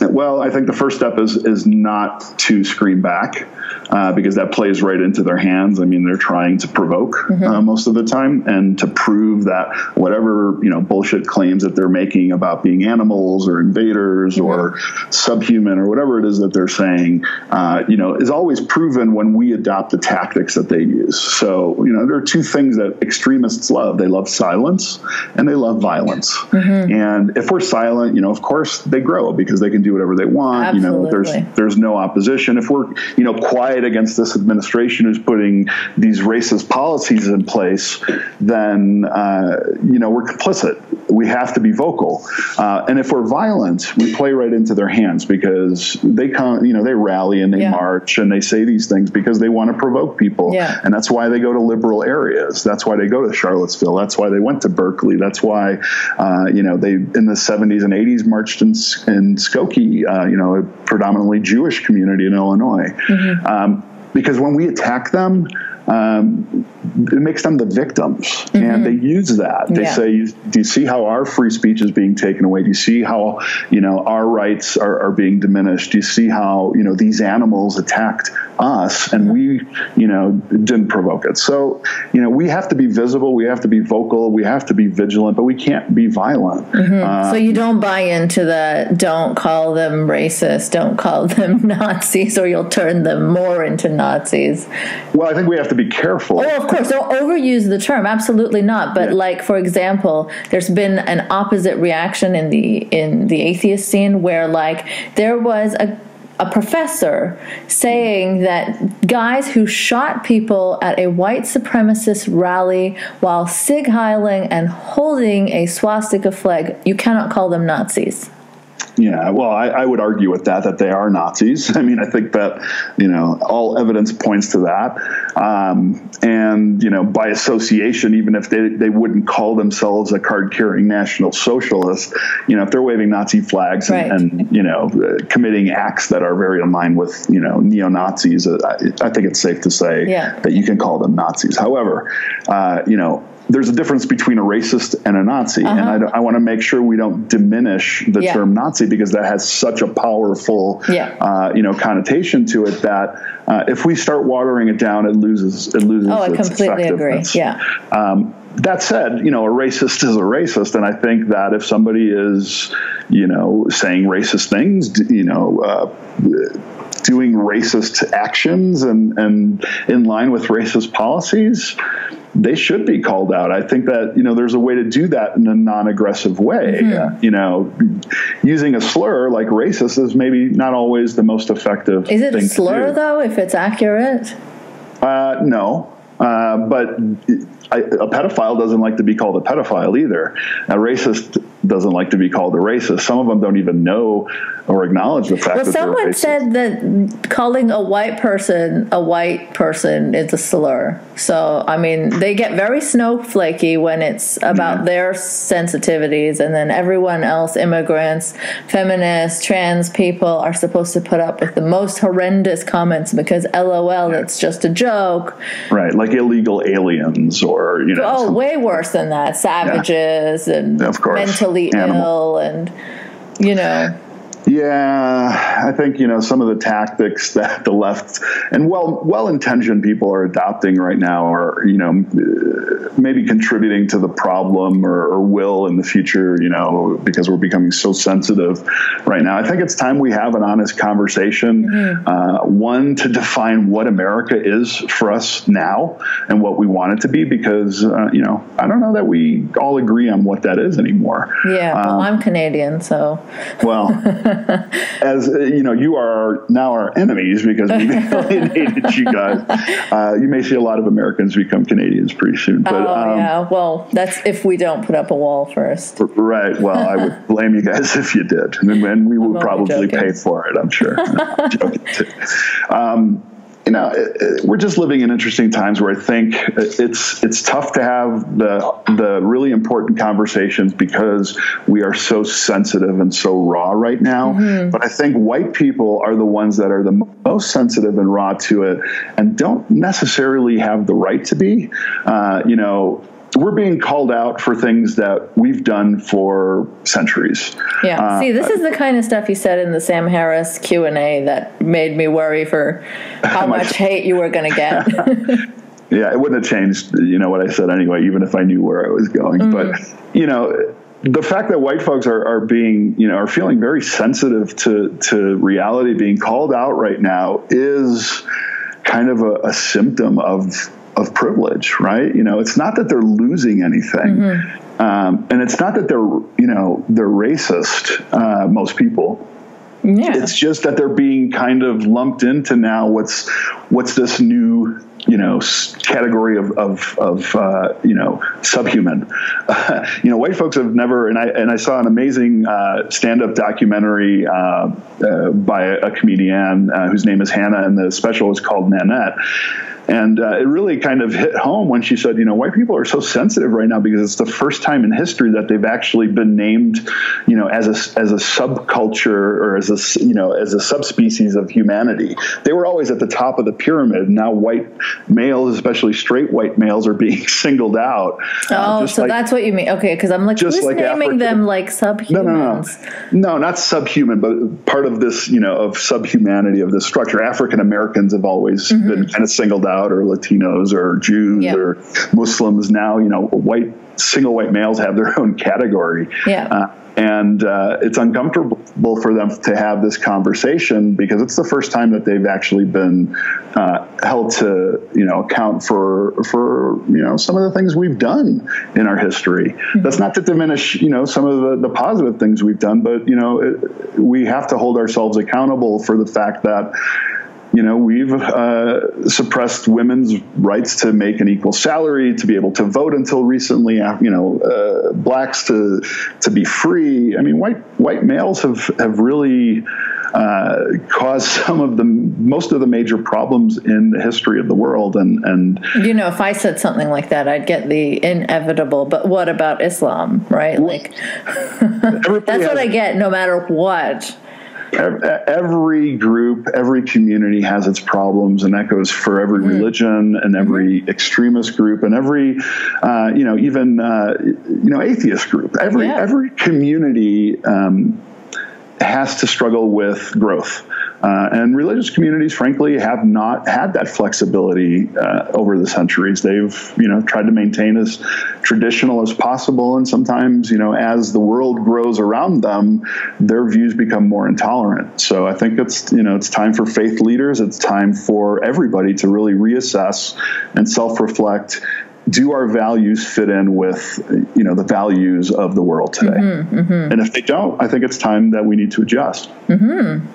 Well, I think the first step is is not to scream back uh, because that plays right into their hands. I mean, they're trying to provoke mm-hmm. uh, most of the time and to prove that whatever you know bullshit claims that they're making about being animals or invaders mm-hmm. or subhuman or whatever it is that they're saying, uh, you know, is always proven when we adopt the tactics that they use. So you know, there are two things that extremists love: they love silence and they love violence. Mm-hmm. And if we're silent, you know, of course they grow because they can can do whatever they want. Absolutely. You know, there's there's no opposition. If we're you know quiet against this administration who's putting these racist policies in place, then uh, you know we're complicit. We have to be vocal. Uh, and if we're violent, we play right into their hands because they come, you know, they rally and they Yeah. march and they say these things because they want to provoke people. Yeah. And that's why they go to liberal areas. That's why they go to Charlottesville. That's why they went to Berkeley. That's why, uh, you know, they in the 70s and 80s marched in, in Skokie, uh, you know, a predominantly Jewish community in Illinois. Um, because when we attack them, um, it makes them the victims, and they use that. They Yeah. say, "Do you see how our free speech is being taken away? Do you see how you know our rights are, are being diminished? Do you see how you know these animals attacked us, and we you know didn't provoke it? So you know we have to be visible, we have to be vocal, we have to be vigilant, but we can't be violent. Uh, so you don't buy into the don't call them racist, don't call them Nazis, or you'll turn them more into Nazis. well, I think we have to be careful. Oh, course, don't overuse the term. Absolutely not. But Yeah. like, for example, there's been an opposite reaction in the in the atheist scene where like there was a a professor saying that guys who shot people at a white supremacist rally while sig heiling and holding a swastika flag, you cannot call them Nazis. Yeah, well, I, I would argue with that that they are Nazis. I mean, I think that you know all evidence points to that, um, and you know by association, even if they they wouldn't call themselves a card-carrying National Socialist, you know if they're waving Nazi flags Right. and, and you know uh, committing acts that are very in line with you know neo Nazis, uh, I, I think it's safe to say Yeah. that you can call them Nazis. However, uh, you know. There's a difference between a racist and a Nazi, and I, I want to make sure we don't diminish the Uh-huh. Yeah. term Nazi because that has such a powerful, Yeah. uh, you know, connotation to it that uh, if we start watering it down, it loses it loses. Oh, I completely agree. Yeah. Um, that said, you know, a racist is a racist, and I think that if somebody is, you know, saying racist things, you know. Uh, doing racist actions and, and in line with racist policies, they should be called out. I think that you know there's a way to do that in a non-aggressive way. Mm-hmm. Uh, you know, using a slur like racist is maybe not always the most effective. Is it a slur though? If it's accurate, Uh, no, uh, but I, a pedophile doesn't like to be called a pedophile either. A racist doesn't like to be called a racist. Some of them don't even know or acknowledge the fact well, that they're someone racist. said that calling a white person a white person is a slur. So, I mean, they get very snowflakey when it's about Yeah. their sensitivities, and then everyone else, immigrants, feminists, trans people, are supposed to put up with the most horrendous comments because LOL, it's just a joke. right, like illegal aliens or you know. Oh, way worse than that. Savages and Of course. Mentally ill and, you know. Yeah, I think you know some of the tactics that the left and well well intentioned people are adopting right now are you know uh, maybe contributing to the problem or, or will in the future. You know because we're becoming so sensitive right now. I think it's time we have an honest conversation. Uh, one to define what America is for us now and what we want it to be because uh, you know I don't know that we all agree on what that is anymore. Yeah, well, I'm Canadian, so. Well, as uh, you know, you are now our enemies because we alienated you guys. Uh, you may see a lot of Americans become Canadians pretty soon. But Oh um, yeah, well, that's if we don't put up a wall first. right, well, I would blame you guys if you did, and, and we would probably joking. pay for it. I'm sure. I'm. Um, you know, we're just living in interesting times where I think it's it's tough to have the the really important conversations because we are so sensitive and so raw right now. Mm-hmm. But I think white people are the ones that are the most sensitive and raw to it, and don't necessarily have the right to be. Uh, you know. We're being called out for things that we've done for centuries. Yeah. Uh, See, this is the kind of stuff you said in the Sam Harris Q and A that made me worry for how much hate you were going to get. Yeah, it wouldn't have changed, you know, what I said anyway, even if I knew where I was going. But, you know, the fact that white folks are, are being, you know, are feeling very sensitive to, to reality being called out right now is kind of a, a symptom of, of privilege, right? You know, it's not that they're losing anything. Um, and it's not that they're, you know, they're racist, uh, most people. Yeah. It's just that they're being kind of lumped into now what's what's this new you know category of of, of uh, you know subhuman. you know, white folks have never and I and I saw an amazing uh, stand up documentary uh, uh, by a, a comedian uh, whose name is Hannah, and the special is called Nanette. And uh, it really kind of hit home when she said, you know, white people are so sensitive right now because it's the first time in history that they've actually been named, you know, as a, as a subculture or as a, you know, as a subspecies of humanity. They were always at the top of the pyramid. Now white males, especially straight white males, are being singled out. Uh, Oh, just so like- that's what you mean. Okay, because I'm like, Just who's like naming Africa- them like subhumans? no, no, no, no, not subhuman, but part of this, you know, of subhumanity of this structure. African Americans have always been kind of singled out, or Latinos, or Jews, Yeah. or Muslims. Now, you know, white single white males have their own category. Yeah. Uh, and uh, it's uncomfortable for them to have this conversation because it's the first time that they've actually been uh, held to, you know, account for for you know some of the things we've done in our history. That's not to diminish, you know, some of the, the positive things we've done, but you know, it, we have to hold ourselves accountable for the fact that you know, we've uh, suppressed women's rights to make an equal salary, to be able to vote until recently. uh, You know, uh, blacks to to be free. I mean, white white males have have really uh, caused some of the most of the major problems in the history of the world. And and You know, if I said something like that, I'd get the inevitable. But what about Islam? Right? Like that's what I get, no matter what. Ev- every group, every community has its problems, and that goes for every religion and every extremist group and every, uh, you know, even uh, you know, atheist group. Every Yeah. every community um, has to struggle with growth. Uh, and religious communities, frankly, have not had that flexibility uh, over the centuries. They've, you know, tried to maintain as traditional as possible, and sometimes, you know, as the world grows around them, their views become more intolerant. So I think it's, you know, it's time for faith leaders. It's time for everybody to really reassess and self-reflect. Do our values fit in with, you know, the values of the world today? Mm-hmm, mm-hmm. And if they don't, I think it's time that we need to adjust. Mm-hmm.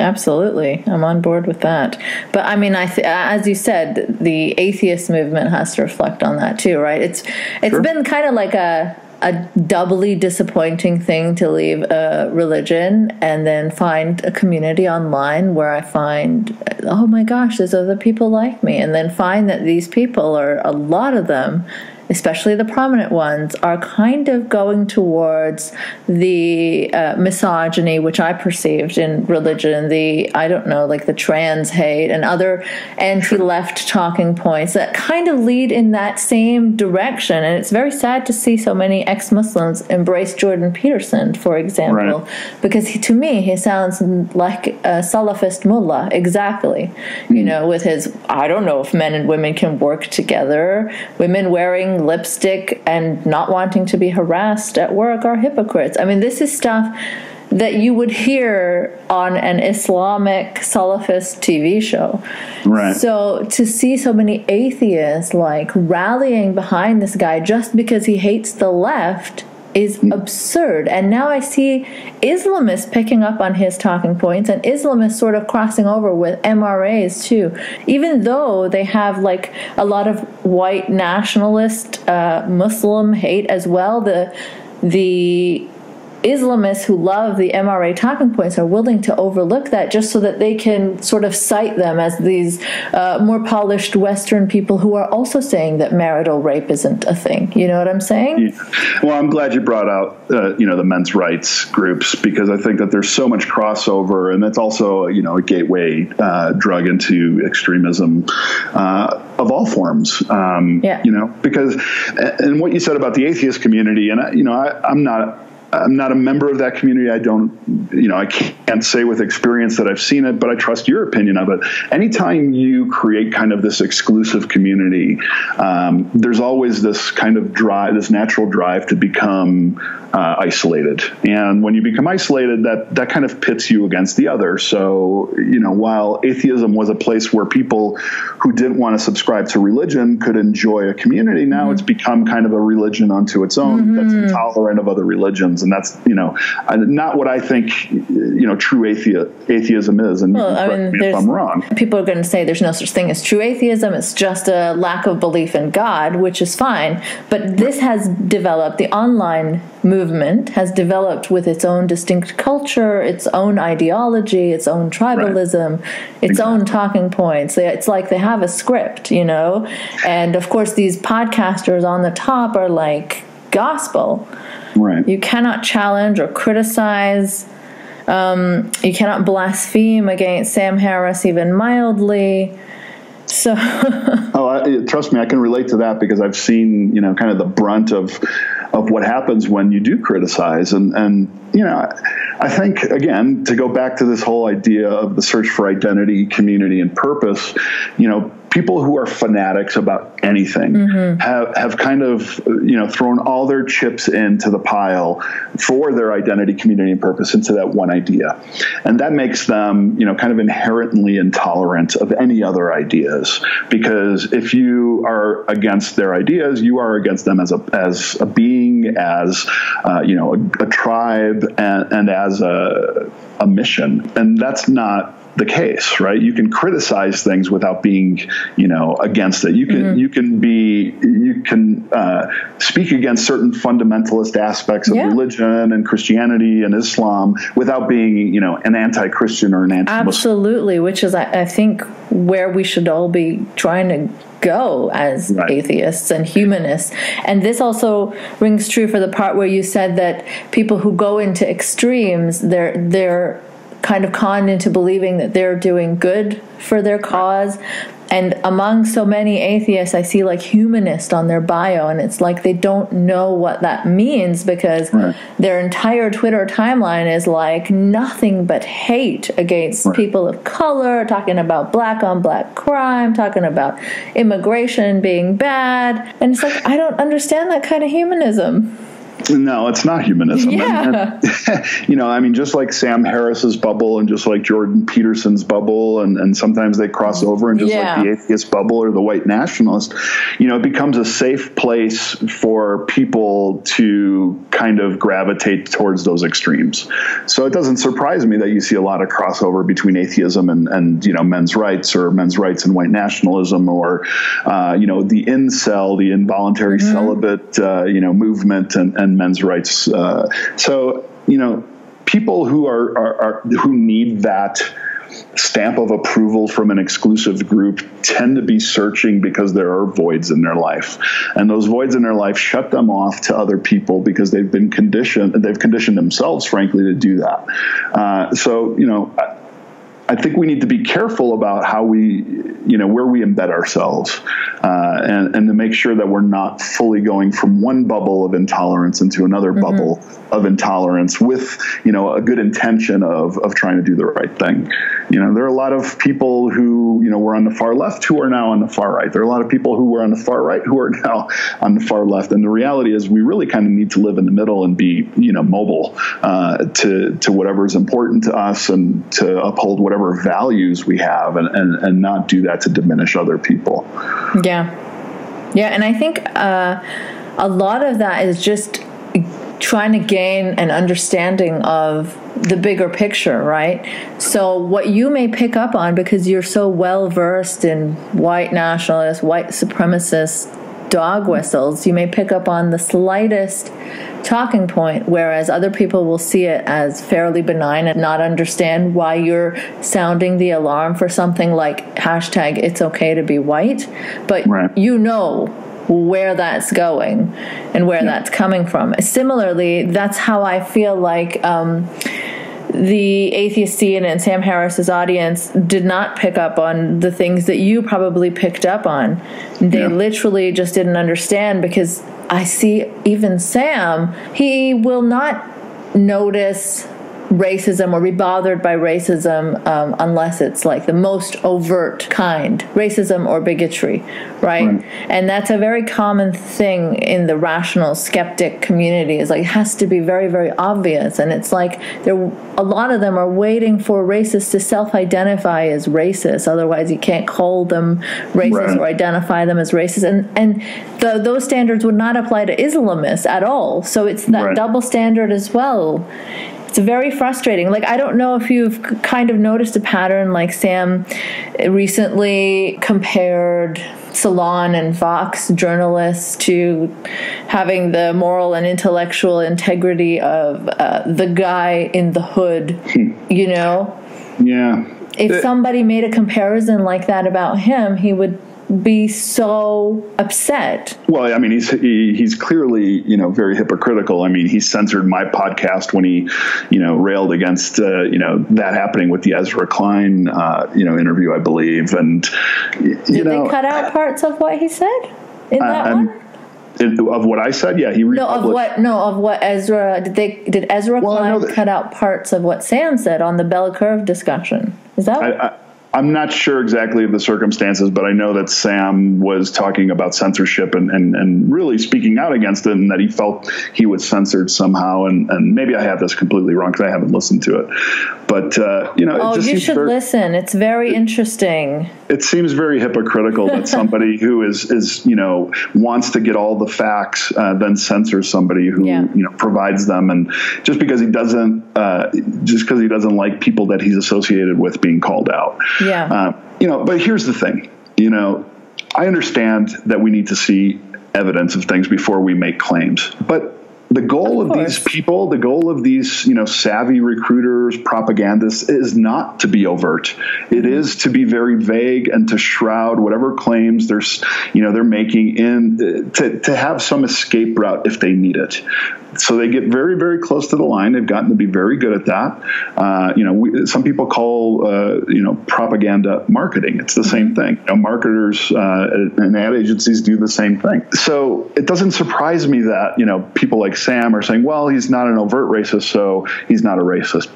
Absolutely, I'm on board with that. But I mean, I th- as you said, the atheist movement has to reflect on that too, right? It's it's Sure. been kind of like a a doubly disappointing thing to leave a religion and then find a community online where I find, oh my gosh, there's other people like me, and then find that these people are a lot of them especially the prominent ones, are kind of going towards the uh, misogyny, which I perceived in religion, the, I don't know, like the trans hate and other anti left talking points that kind of lead in that same direction. And it's very sad to see so many ex Muslims embrace Jordan Peterson, for example, Right. because he, to me, he sounds like a Salafist mullah, exactly. You know, with his, I don't know if men and women can work together. Women wearing lipstick and not wanting to be harassed at work are hypocrites. I mean, this is stuff that you would hear on an Islamic Salafist TV show. Right. So to see so many atheists like rallying behind this guy just because he hates the left is absurd. And now I see Islamists picking up on his talking points and Islamists sort of crossing over with MRAs too. Even though they have like a lot of white nationalist uh, Muslim hate as well, the the Islamists who love the MRA talking points are willing to overlook that just so that they can sort of cite them as these uh, more polished Western people who are also saying that marital rape isn't a thing. You know what I'm saying? Well, I'm glad you brought out, uh, you know, the men's rights groups because I think that there's so much crossover, and that's also, you know, a gateway uh, drug into extremism uh, of all forms. Um, Yeah. You know, because and what you said about the atheist community, and I, you know, I, I'm not. I'm not a member of that community. I don't, you know, I can't say with experience that I've seen it, but I trust your opinion of it. Anytime you create kind of this exclusive community, um, there's always this kind of drive, this natural drive to become uh, isolated. And when you become isolated, that that kind of pits you against the other. So, you know, while atheism was a place where people who didn't want to subscribe to religion could enjoy a community, now it's become kind of a religion unto its own that's intolerant of other religions and that's you know not what I think you know true athe- atheism is. And well, I mean, me if I'm wrong. People are going to say there's no such thing as true atheism. It's just a lack of belief in God, which is fine. But this has developed. The online movement has developed with its own distinct culture, its own ideology, its own tribalism, right. its exactly. own talking points. It's like they have a script, you know. And of course, these podcasters on the top are like gospel. Right. You cannot challenge or criticize. Um, you cannot blaspheme against Sam Harris even mildly. So, oh, I, trust me, I can relate to that because I've seen you know kind of the brunt of of what happens when you do criticize, and and you know, I think again to go back to this whole idea of the search for identity, community, and purpose. You know, people who are fanatics about anything mm-hmm. have, have kind of you know thrown all their chips into the pile for their identity community and purpose into that one idea and that makes them you know kind of inherently intolerant of any other ideas because if you are against their ideas you are against them as a as a being as uh, you know a, a tribe and, and as a, a mission and that's not the case, right? You can criticize things without being, you know, against it. You can mm-hmm. you can be you can uh, speak against certain fundamentalist aspects of yeah. religion and Christianity and Islam without being, you know, an anti-Christian or an anti-Muslim. Absolutely, which is I, I think where we should all be trying to go as right. atheists and humanists. And this also rings true for the part where you said that people who go into extremes, they're they're kind of conned into believing that they're doing good for their cause. And among so many atheists, I see like humanist on their bio, and it's like they don't know what that means because right. their entire Twitter timeline is like nothing but hate against right. people of color, talking about black on black crime, talking about immigration being bad. And it's like, I don't understand that kind of humanism. No, it's not humanism. Yeah. And, and, you know, I mean, just like Sam Harris's bubble and just like Jordan Peterson's bubble, and, and sometimes they cross over, and just yeah. like the atheist bubble or the white nationalist, you know, it becomes a safe place for people to kind of gravitate towards those extremes. So it doesn't surprise me that you see a lot of crossover between atheism and, and you know, men's rights or men's rights and white nationalism or, uh, you know, the incel, the involuntary mm-hmm. celibate, uh, you know, movement and, and men's rights. Uh, so you know, people who are, are, are who need that stamp of approval from an exclusive group tend to be searching because there are voids in their life and those voids in their life shut them off to other people because they've been conditioned they've conditioned themselves frankly to do that uh, so you know I think we need to be careful about how we, you know, where we embed ourselves, uh, and, and to make sure that we're not fully going from one bubble of intolerance into another mm-hmm. bubble of intolerance with, you know, a good intention of of trying to do the right thing. You know, there are a lot of people who, you know, were on the far left who are now on the far right. There are a lot of people who were on the far right who are now on the far left. And the reality is, we really kind of need to live in the middle and be, you know, mobile uh, to to whatever is important to us and to uphold whatever whatever values we have and, and, and not do that to diminish other people. Yeah. Yeah. And I think uh, a lot of that is just trying to gain an understanding of the bigger picture, right? So, what you may pick up on because you're so well versed in white nationalist, white supremacist dog whistles, you may pick up on the slightest talking point, whereas other people will see it as fairly benign and not understand why you're sounding the alarm for something like hashtag it's okay to be white. But right. you know where that's going and where yeah. that's coming from. Similarly, that's how I feel like. Um, the atheist scene and Sam Harris's audience did not pick up on the things that you probably picked up on. They yeah. literally just didn't understand because I see even Sam, he will not notice racism or be bothered by racism um, unless it's like the most overt kind, racism or bigotry, right? right? And that's a very common thing in the rational skeptic community. Is like it has to be very, very obvious, and it's like there a lot of them are waiting for racists to self-identify as racist. Otherwise, you can't call them racist right. or identify them as racist, and and the, those standards would not apply to Islamists at all. So it's that right. double standard as well it's very frustrating. Like, I don't know if you've kind of noticed a pattern, like Sam recently compared Salon and Vox journalists to having the moral and intellectual integrity of uh, the guy in the hood, hmm. you know? Yeah. If somebody made a comparison like that about him, he would be so upset? Well, I mean, he's he, he's clearly you know very hypocritical. I mean, he censored my podcast when he you know railed against uh, you know that happening with the Ezra Klein uh, you know interview, I believe, and you Did know, they cut out parts of what he said in that uh, one? of what I said, yeah, he no of what no of what Ezra did they did Ezra well, Klein cut out parts of what Sam said on the bell curve discussion? Is that? I, I, I'm not sure exactly of the circumstances, but I know that Sam was talking about censorship and, and, and really speaking out against it, and that he felt he was censored somehow. And, and maybe I have this completely wrong because I haven't listened to it. But uh, you know, oh, you should very, listen. It's very it, interesting. It seems very hypocritical that somebody who is is you know wants to get all the facts uh, then censors somebody who yeah. you know provides them, and just because he doesn't uh, just because he doesn't like people that he's associated with being called out. Yeah. Uh, you know, but here's the thing. You know, I understand that we need to see evidence of things before we make claims, but the goal of, of these people, the goal of these, you know, savvy recruiters, propagandists is not to be overt. It mm-hmm. is to be very vague and to shroud whatever claims they're, you know, they're making in to, to have some escape route if they need it so they get very, very close to the line. They've gotten to be very good at that. Uh, you know, we, some people call uh, you know propaganda marketing. It's the same thing. You know, marketers uh, and ad agencies do the same thing. So it doesn't surprise me that you know people like Sam are saying, "Well, he's not an overt racist, so he's not a racist."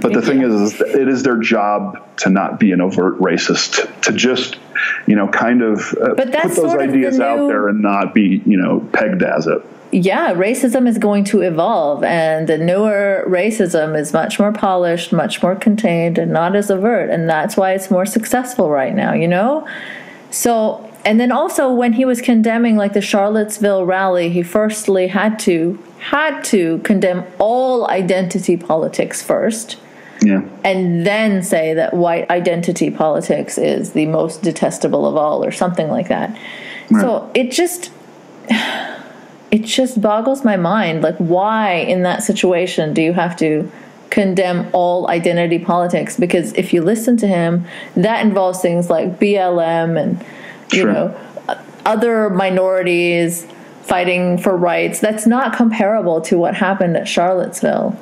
But the thing is, is, it is their job to not be an overt racist, to just, you know, kind of uh, put those ideas new... out there and not be, you know, pegged as it yeah, racism is going to evolve, and the newer racism is much more polished, much more contained, and not as overt, and that's why it's more successful right now, you know? So, and then also when he was condemning like the Charlottesville rally, he firstly had to had to condemn all identity politics first. Yeah. And then say that white identity politics is the most detestable of all or something like that. Right. So, it just it just boggles my mind. Like, why in that situation do you have to condemn all identity politics? Because if you listen to him, that involves things like BLM and, you sure. know, other minorities fighting for rights. That's not comparable to what happened at Charlottesville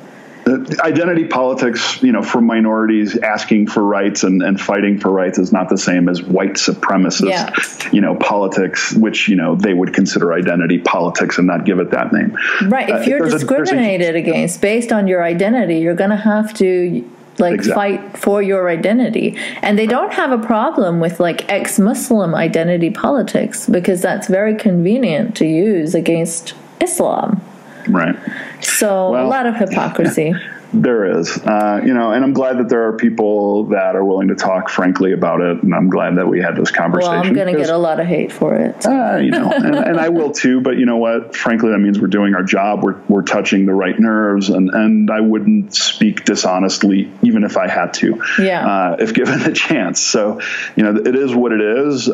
identity politics, you know, for minorities asking for rights and, and fighting for rights is not the same as white supremacist, yeah. you know, politics, which, you know, they would consider identity politics and not give it that name. Right. If uh, you're discriminated a, a, against based on your identity, you're going to have to like exactly. fight for your identity. And they don't have a problem with like ex Muslim identity politics because that's very convenient to use against Islam. Right. So well, a lot of hypocrisy. There is, uh, you know, and I'm glad that there are people that are willing to talk frankly about it, and I'm glad that we had this conversation. Well, I'm going to get a lot of hate for it. Uh, you know, and, and, I will too. But you know what? Frankly, that means we're doing our job. We're we're touching the right nerves, and and I wouldn't speak dishonestly even if I had to. Yeah. Uh, if given the chance. So, you know, it is what it is.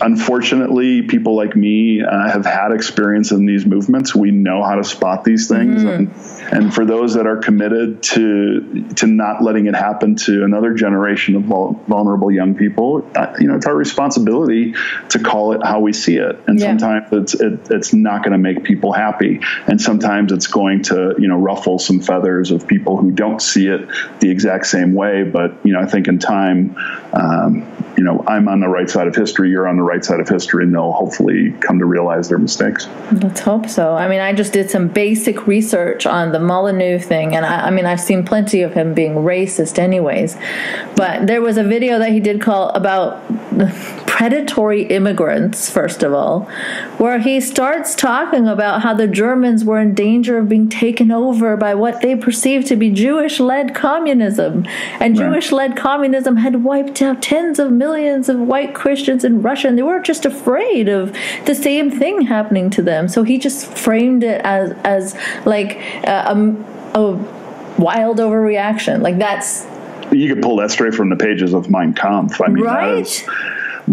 Unfortunately, people like me uh, have had experience in these movements. We know how to spot these things, mm-hmm. and and for those that are committed to to not letting it happen to another generation of vulnerable young people, uh, you know, it's our responsibility to call it how we see it. And yeah. sometimes it's it, it's not going to make people happy, and sometimes it's going to you know ruffle some feathers of people who don't see it the exact same way. But you know, I think in time, um, you know, I'm on the right side of history, you're on the right side of history, and they'll hopefully come to realize their mistakes. Let's hope so. I mean, I just did some basic research on the Molyneux thing, and I, I mean, I've seen plenty of him being racist, anyways. But there was a video that he did call about predatory immigrants, first of all, where he starts talking about how the Germans were in danger of being taken over by what they perceived to be Jewish led communism. And Right. Jewish led communism had wiped out tens of millions of white Christians in Russia, and they were just afraid of the same thing happening to them. So he just framed it as, as like uh, a, a wild overreaction. Like that's You could pull that straight from the pages of Mein Kampf. I mean, right. is,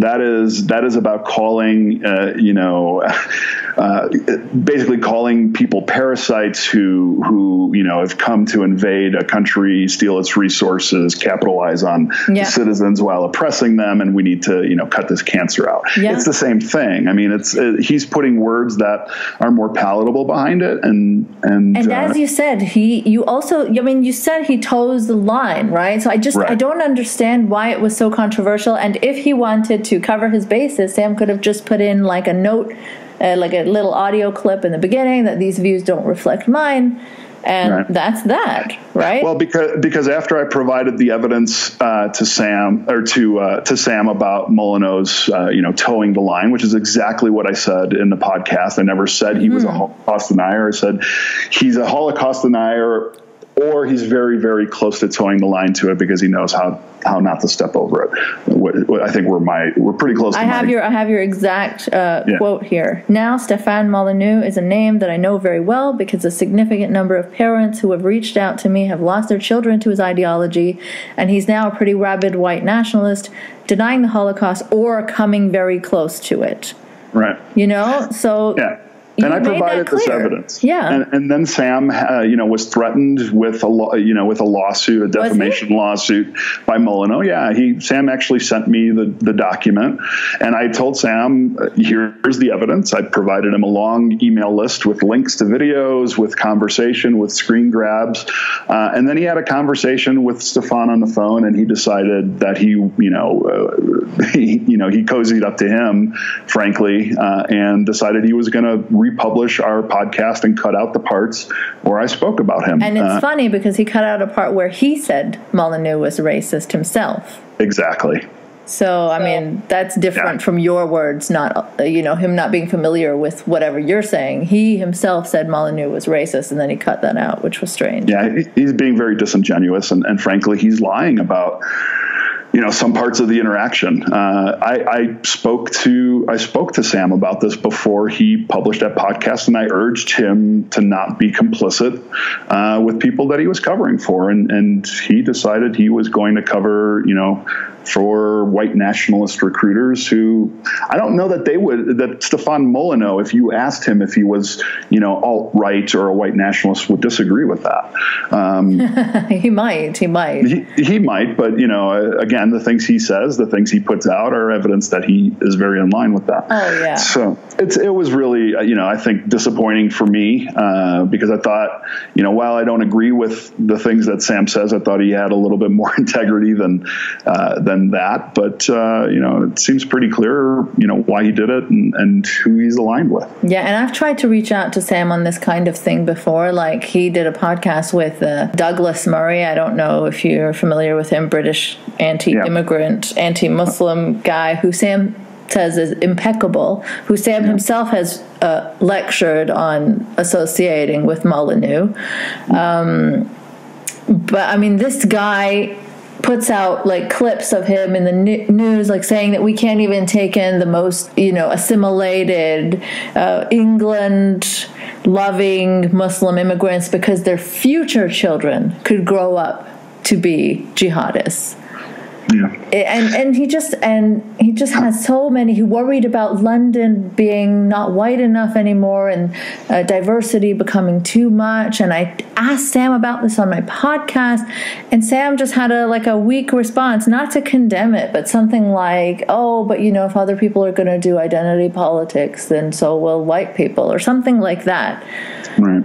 that is that is about calling, uh, you know, uh, basically calling people parasites who who you know have come to invade a country, steal its resources, capitalize on Yeah. citizens while oppressing them, and we need to you know cut this cancer out. Yeah. It's the same thing. I mean, it's uh, he's putting words that are more palatable behind it, and and And uh, as you said, he you also I mean you said he toes the line, right? So I just I don't understand why it was so controversial. And if he wanted to cover his bases, Sam could have just put in like a note, uh, like a little audio clip in the beginning that these views don't reflect mine, and Right. that's that, right? Well, because because after I provided the evidence uh, to Sam or to uh, to Sam about Molyneux's uh, you know toeing the line, which is exactly what I said in the podcast. I never said he was a Holocaust denier. I said he's a Holocaust denier, or he's very very close to toeing the line to it because he knows how how not to step over it. What, what I think we're my we're pretty close. I have my, your I have your exact uh, Yeah. quote here. Now, Stefan Molyneux is a name that I know very well because a significant number of parents who have reached out to me have lost their children to his ideology, and he's now a pretty rabid white nationalist, denying the Holocaust or coming very close to it. right. You know, so Yeah. And I provided this evidence. Yeah. And, and then Sam, uh, you know, was threatened with a, law, you know, with a lawsuit, a defamation lawsuit by Molyneux. Yeah, he Sam actually sent me the, the document, and I told Sam, uh, here's the evidence. I provided him a long email list with links to videos, with conversation, with screen grabs, uh, and then he had a conversation with Stefan on the phone, and he decided that he, you know, uh, he, you know, he cozied up to him, frankly, uh, and decided he was going to republish our podcast and cut out the parts where I spoke about him. and it's Uh, funny because he cut out a part where he said Molyneux was racist himself. exactly. So, I mean, that's different Yeah. from your words, not, uh, you know, him not being familiar with whatever you're saying. He himself said Molyneux was racist, and then he cut that out, which was strange. Yeah, he's being very disingenuous, and, and frankly, he's lying about you know some parts of the interaction. Uh, I, I spoke to I spoke to Sam about this before he published that podcast, and I urged him to not be complicit uh, with people that he was covering for, and and he decided he was going to cover you know for white nationalist recruiters who I don't know that they would that Stefan Molyneux, if you asked him if he was you know alt right or a white nationalist, would disagree with that. Um, he might, he might. he, he might, but you know, uh, again, the things he says, the things he puts out, are evidence that he is very in line with that. Oh, yeah. So it's it was really, uh, you know, I think disappointing for me uh, because I thought, you know, while I don't agree with the things that Sam says, I thought he had a little bit more integrity than uh, than that. But uh, you know, it seems pretty clear, you know, why he did it and, and who he's aligned with. Yeah, and I've tried to reach out to Sam on this kind of thing before. Like, he did a podcast with uh, Douglas Murray. I don't know if you're familiar with him, British anti immigrant, anti Muslim guy who Sam says is impeccable, who Sam himself has uh, lectured on associating with Molyneux. Um, but I mean, this guy puts out like clips of him in the news, like saying that we can't even take in the most, you know, assimilated uh, England loving Muslim immigrants because their future children could grow up to be jihadists Yeah. and and he just and he just has so many he worried about london being not white enough anymore and uh, diversity becoming too much and i asked sam about this on my podcast and sam just had a like a weak response not to condemn it but something like oh but you know if other people are going to do identity politics then so will white people or something like that Right.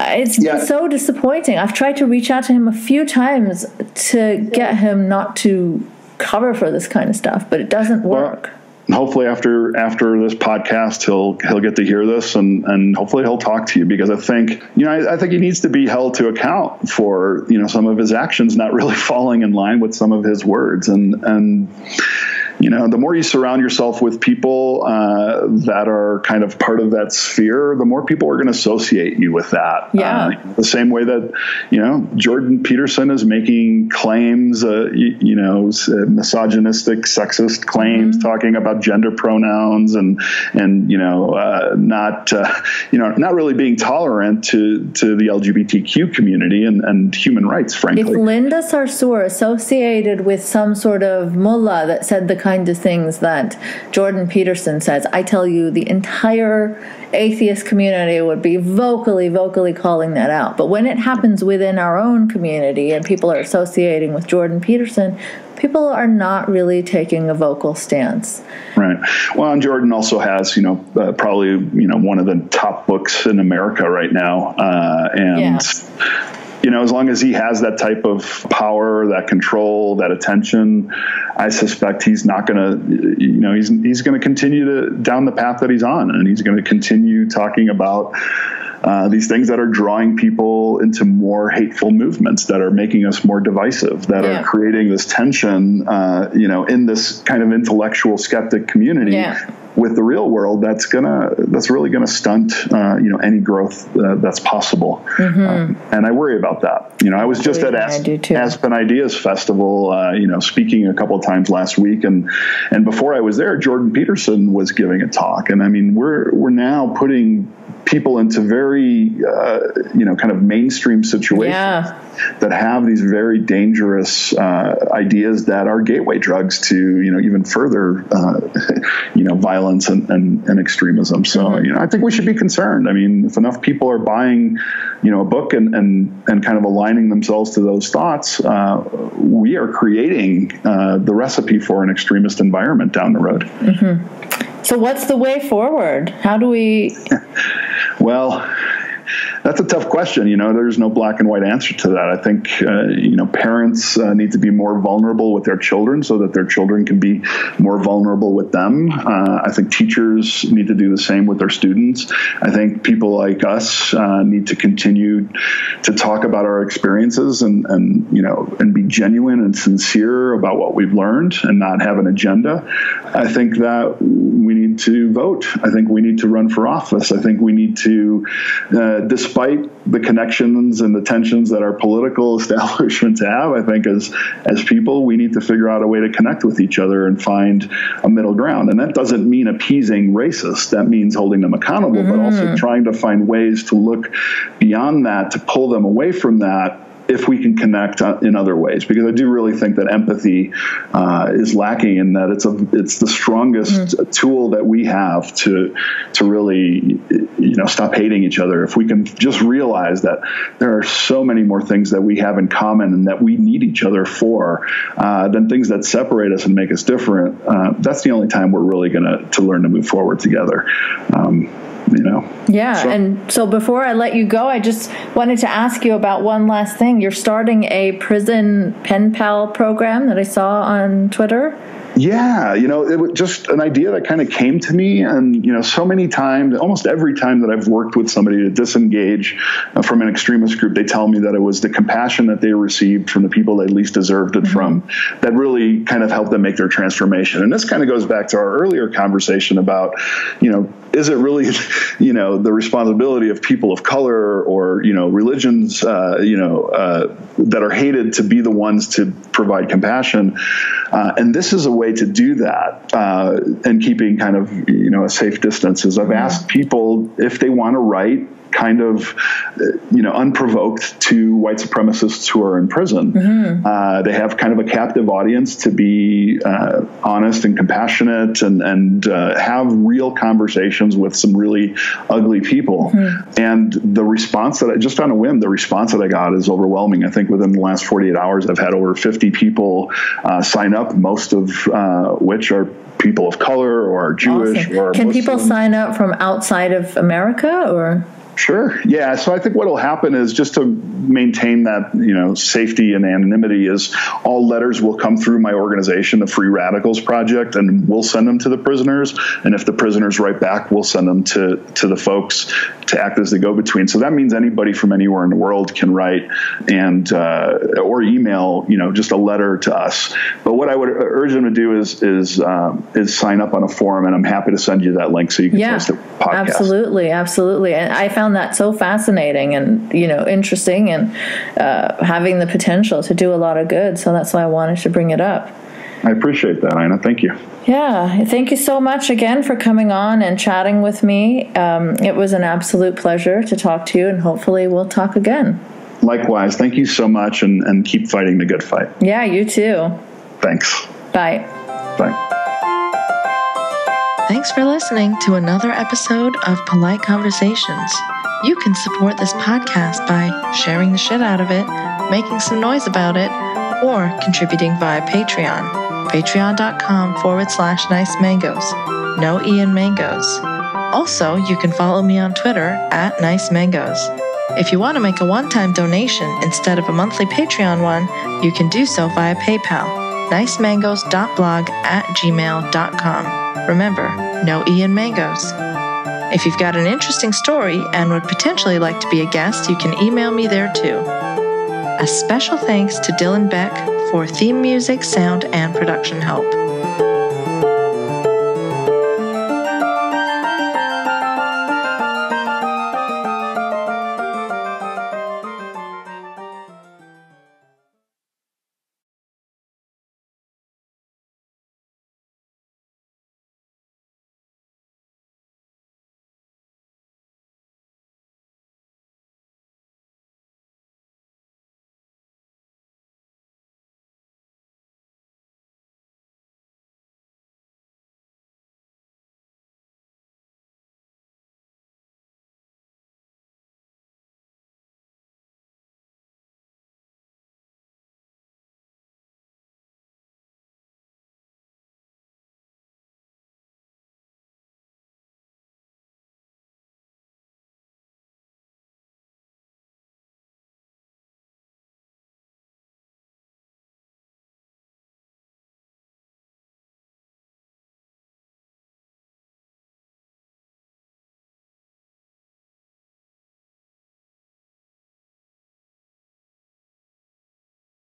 It's Yeah. so disappointing. I've tried to reach out to him a few times to get him not to cover for this kind of stuff, but it doesn't work. Well, hopefully after after this podcast he'll he'll get to hear this and and hopefully he'll talk to you because I think you know I, I, think he needs to be held to account for you know some of his actions not really falling in line with some of his words and and you know, the more you surround yourself with people uh, that are kind of part of that sphere, the more people are going to associate you with that. Yeah. Uh, the same way that, you know, Jordan Peterson is making claims, uh, you, you, know, misogynistic, sexist claims, mm-hmm. talking about gender pronouns and and you know, uh, not uh, you know, not really being tolerant to to the LGBTQ community and, and human rights. Frankly, if Linda Sarsour associated with some sort of mullah that said the kind of things that Jordan Peterson says. I tell you, the entire atheist community would be vocally, vocally calling that out. But when it happens within our own community and people are associating with Jordan Peterson, people are not really taking a vocal stance. Right. Well, and Jordan also has, you know, uh, probably, you know, one of the top books in America right now. Uh, and, yeah you know, as long as he has that type of power, that control, that attention, I suspect he's not going to, you know, he's he's going to continue to down the path that he's on, and he's going to continue talking about. Uh, these things that are drawing people into more hateful movements that are making us more divisive that yeah. are creating this tension uh, you know in this kind of intellectual skeptic community yeah with the real world, that's gonna that's really gonna stunt uh, you know any growth uh, that's possible. Mm-hmm. Um, and I worry about that. You know, I was just at Aspen, Aspen Ideas Festival, uh, you know, speaking a couple of times last week, and and before I was there, Jordan Peterson was giving a talk, and I mean, we're we're now putting people into very uh, you know kind of mainstream situations yeah. that have these very dangerous uh, ideas that are gateway drugs to you know even further uh, you know violence and, and, and extremism. So mm-hmm. you know I think we should be concerned. I mean, if enough people are buying you know a book and and, and kind of aligning themselves to those thoughts, uh, we are creating uh, the recipe for an extremist environment down the road. Mm-hmm. So, what's the way forward? How do we? well, that's a tough question. You know, there's no black and white answer to that. I think, uh, you know, parents uh, need to be more vulnerable with their children so that their children can be more vulnerable with them. Uh, I think teachers need to do the same with their students. I think people like us uh, need to continue to talk about our experiences and, and, you know, and be genuine and sincere about what we've learned and not have an agenda. I think that we need to vote. I think we need to run for office. I think we need to, uh, despite despite the connections and the tensions that our political establishments have, I think as as people, we need to figure out a way to connect with each other and find a middle ground. And that doesn't mean appeasing racists. That means holding them accountable, mm-hmm. but also mm-hmm. trying to find ways to look beyond that to pull them away from that if we can connect uh, in other ways, because I do really think that empathy uh, is lacking in that it's a it's the strongest mm-hmm. tool that we have to to really you know stop hating each other. If we can just realize that there are so many more things that we have in common and that we need each other for uh, than things that separate us and make us different. Uh, that's the only time we're really going to to learn to move forward together. Um, you know. Yeah, so. and so before I let you go, I just wanted to ask you about one last thing. You're starting a prison pen pal program that I saw on Twitter. Yeah, you know, it was just an idea that kind of came to me. And, you know, so many times, almost every time that I've worked with somebody to disengage uh, from an extremist group, they tell me that it was the compassion that they received from the people they least deserved it mm-hmm. from that really kind of helped them make their transformation. And this kind of goes back to our earlier conversation about, you know, is it really, you know, the responsibility of people of color or you know religions, uh, you know, uh, that are hated to be the ones to provide compassion? Uh, and this is a way to do that uh, and keeping kind of you know a safe distance. Is I've asked people if they want to write kind of, you know, unprovoked to white supremacists who are in prison. Mm-hmm. Uh, they have kind of a captive audience to be uh, honest and compassionate and, and uh, have real conversations with some really ugly people. Mm-hmm. And the response that I, just on a whim, the response that I got is overwhelming. I think within the last 48 hours, I've had over 50 people uh, sign up, most of uh, which are people of color or Jewish awesome. or can Muslim. people sign up from outside of America or Sure. Yeah. So I think what will happen is just to maintain that, you know, safety and anonymity is all letters will come through my organization, the Free Radicals Project, and we'll send them to the prisoners. And if the prisoners write back, we'll send them to, to the folks to act as the go-between. So that means anybody from anywhere in the world can write and, uh, or email, you know, just a letter to us. But what I would urge them to do is, is, um, is sign up on a forum and I'm happy to send you that link so you can yeah, post the podcast. Absolutely. Absolutely. And I found that so fascinating and you know interesting and uh, having the potential to do a lot of good. So that's why I wanted to bring it up. I appreciate that, Ina. Thank you. Yeah, thank you so much again for coming on and chatting with me. Um, it was an absolute pleasure to talk to you, and hopefully, we'll talk again. Likewise. Thank you so much, and, and keep fighting the good fight. Yeah, you too. Thanks. Bye. Bye. Thanks for listening to another episode of Polite Conversations. You can support this podcast by sharing the shit out of it, making some noise about it, or contributing via Patreon. Patreon.com forward slash nice mangoes. No Ian Mangoes. Also, you can follow me on Twitter at nice mangoes. If you want to make a one time donation instead of a monthly Patreon one, you can do so via PayPal nicemangoes.blog at gmail.com. Remember, no Ian Mangoes. If you've got an interesting story and would potentially like to be a guest, you can email me there too. A special thanks to Dylan Beck for theme music, sound, and production help.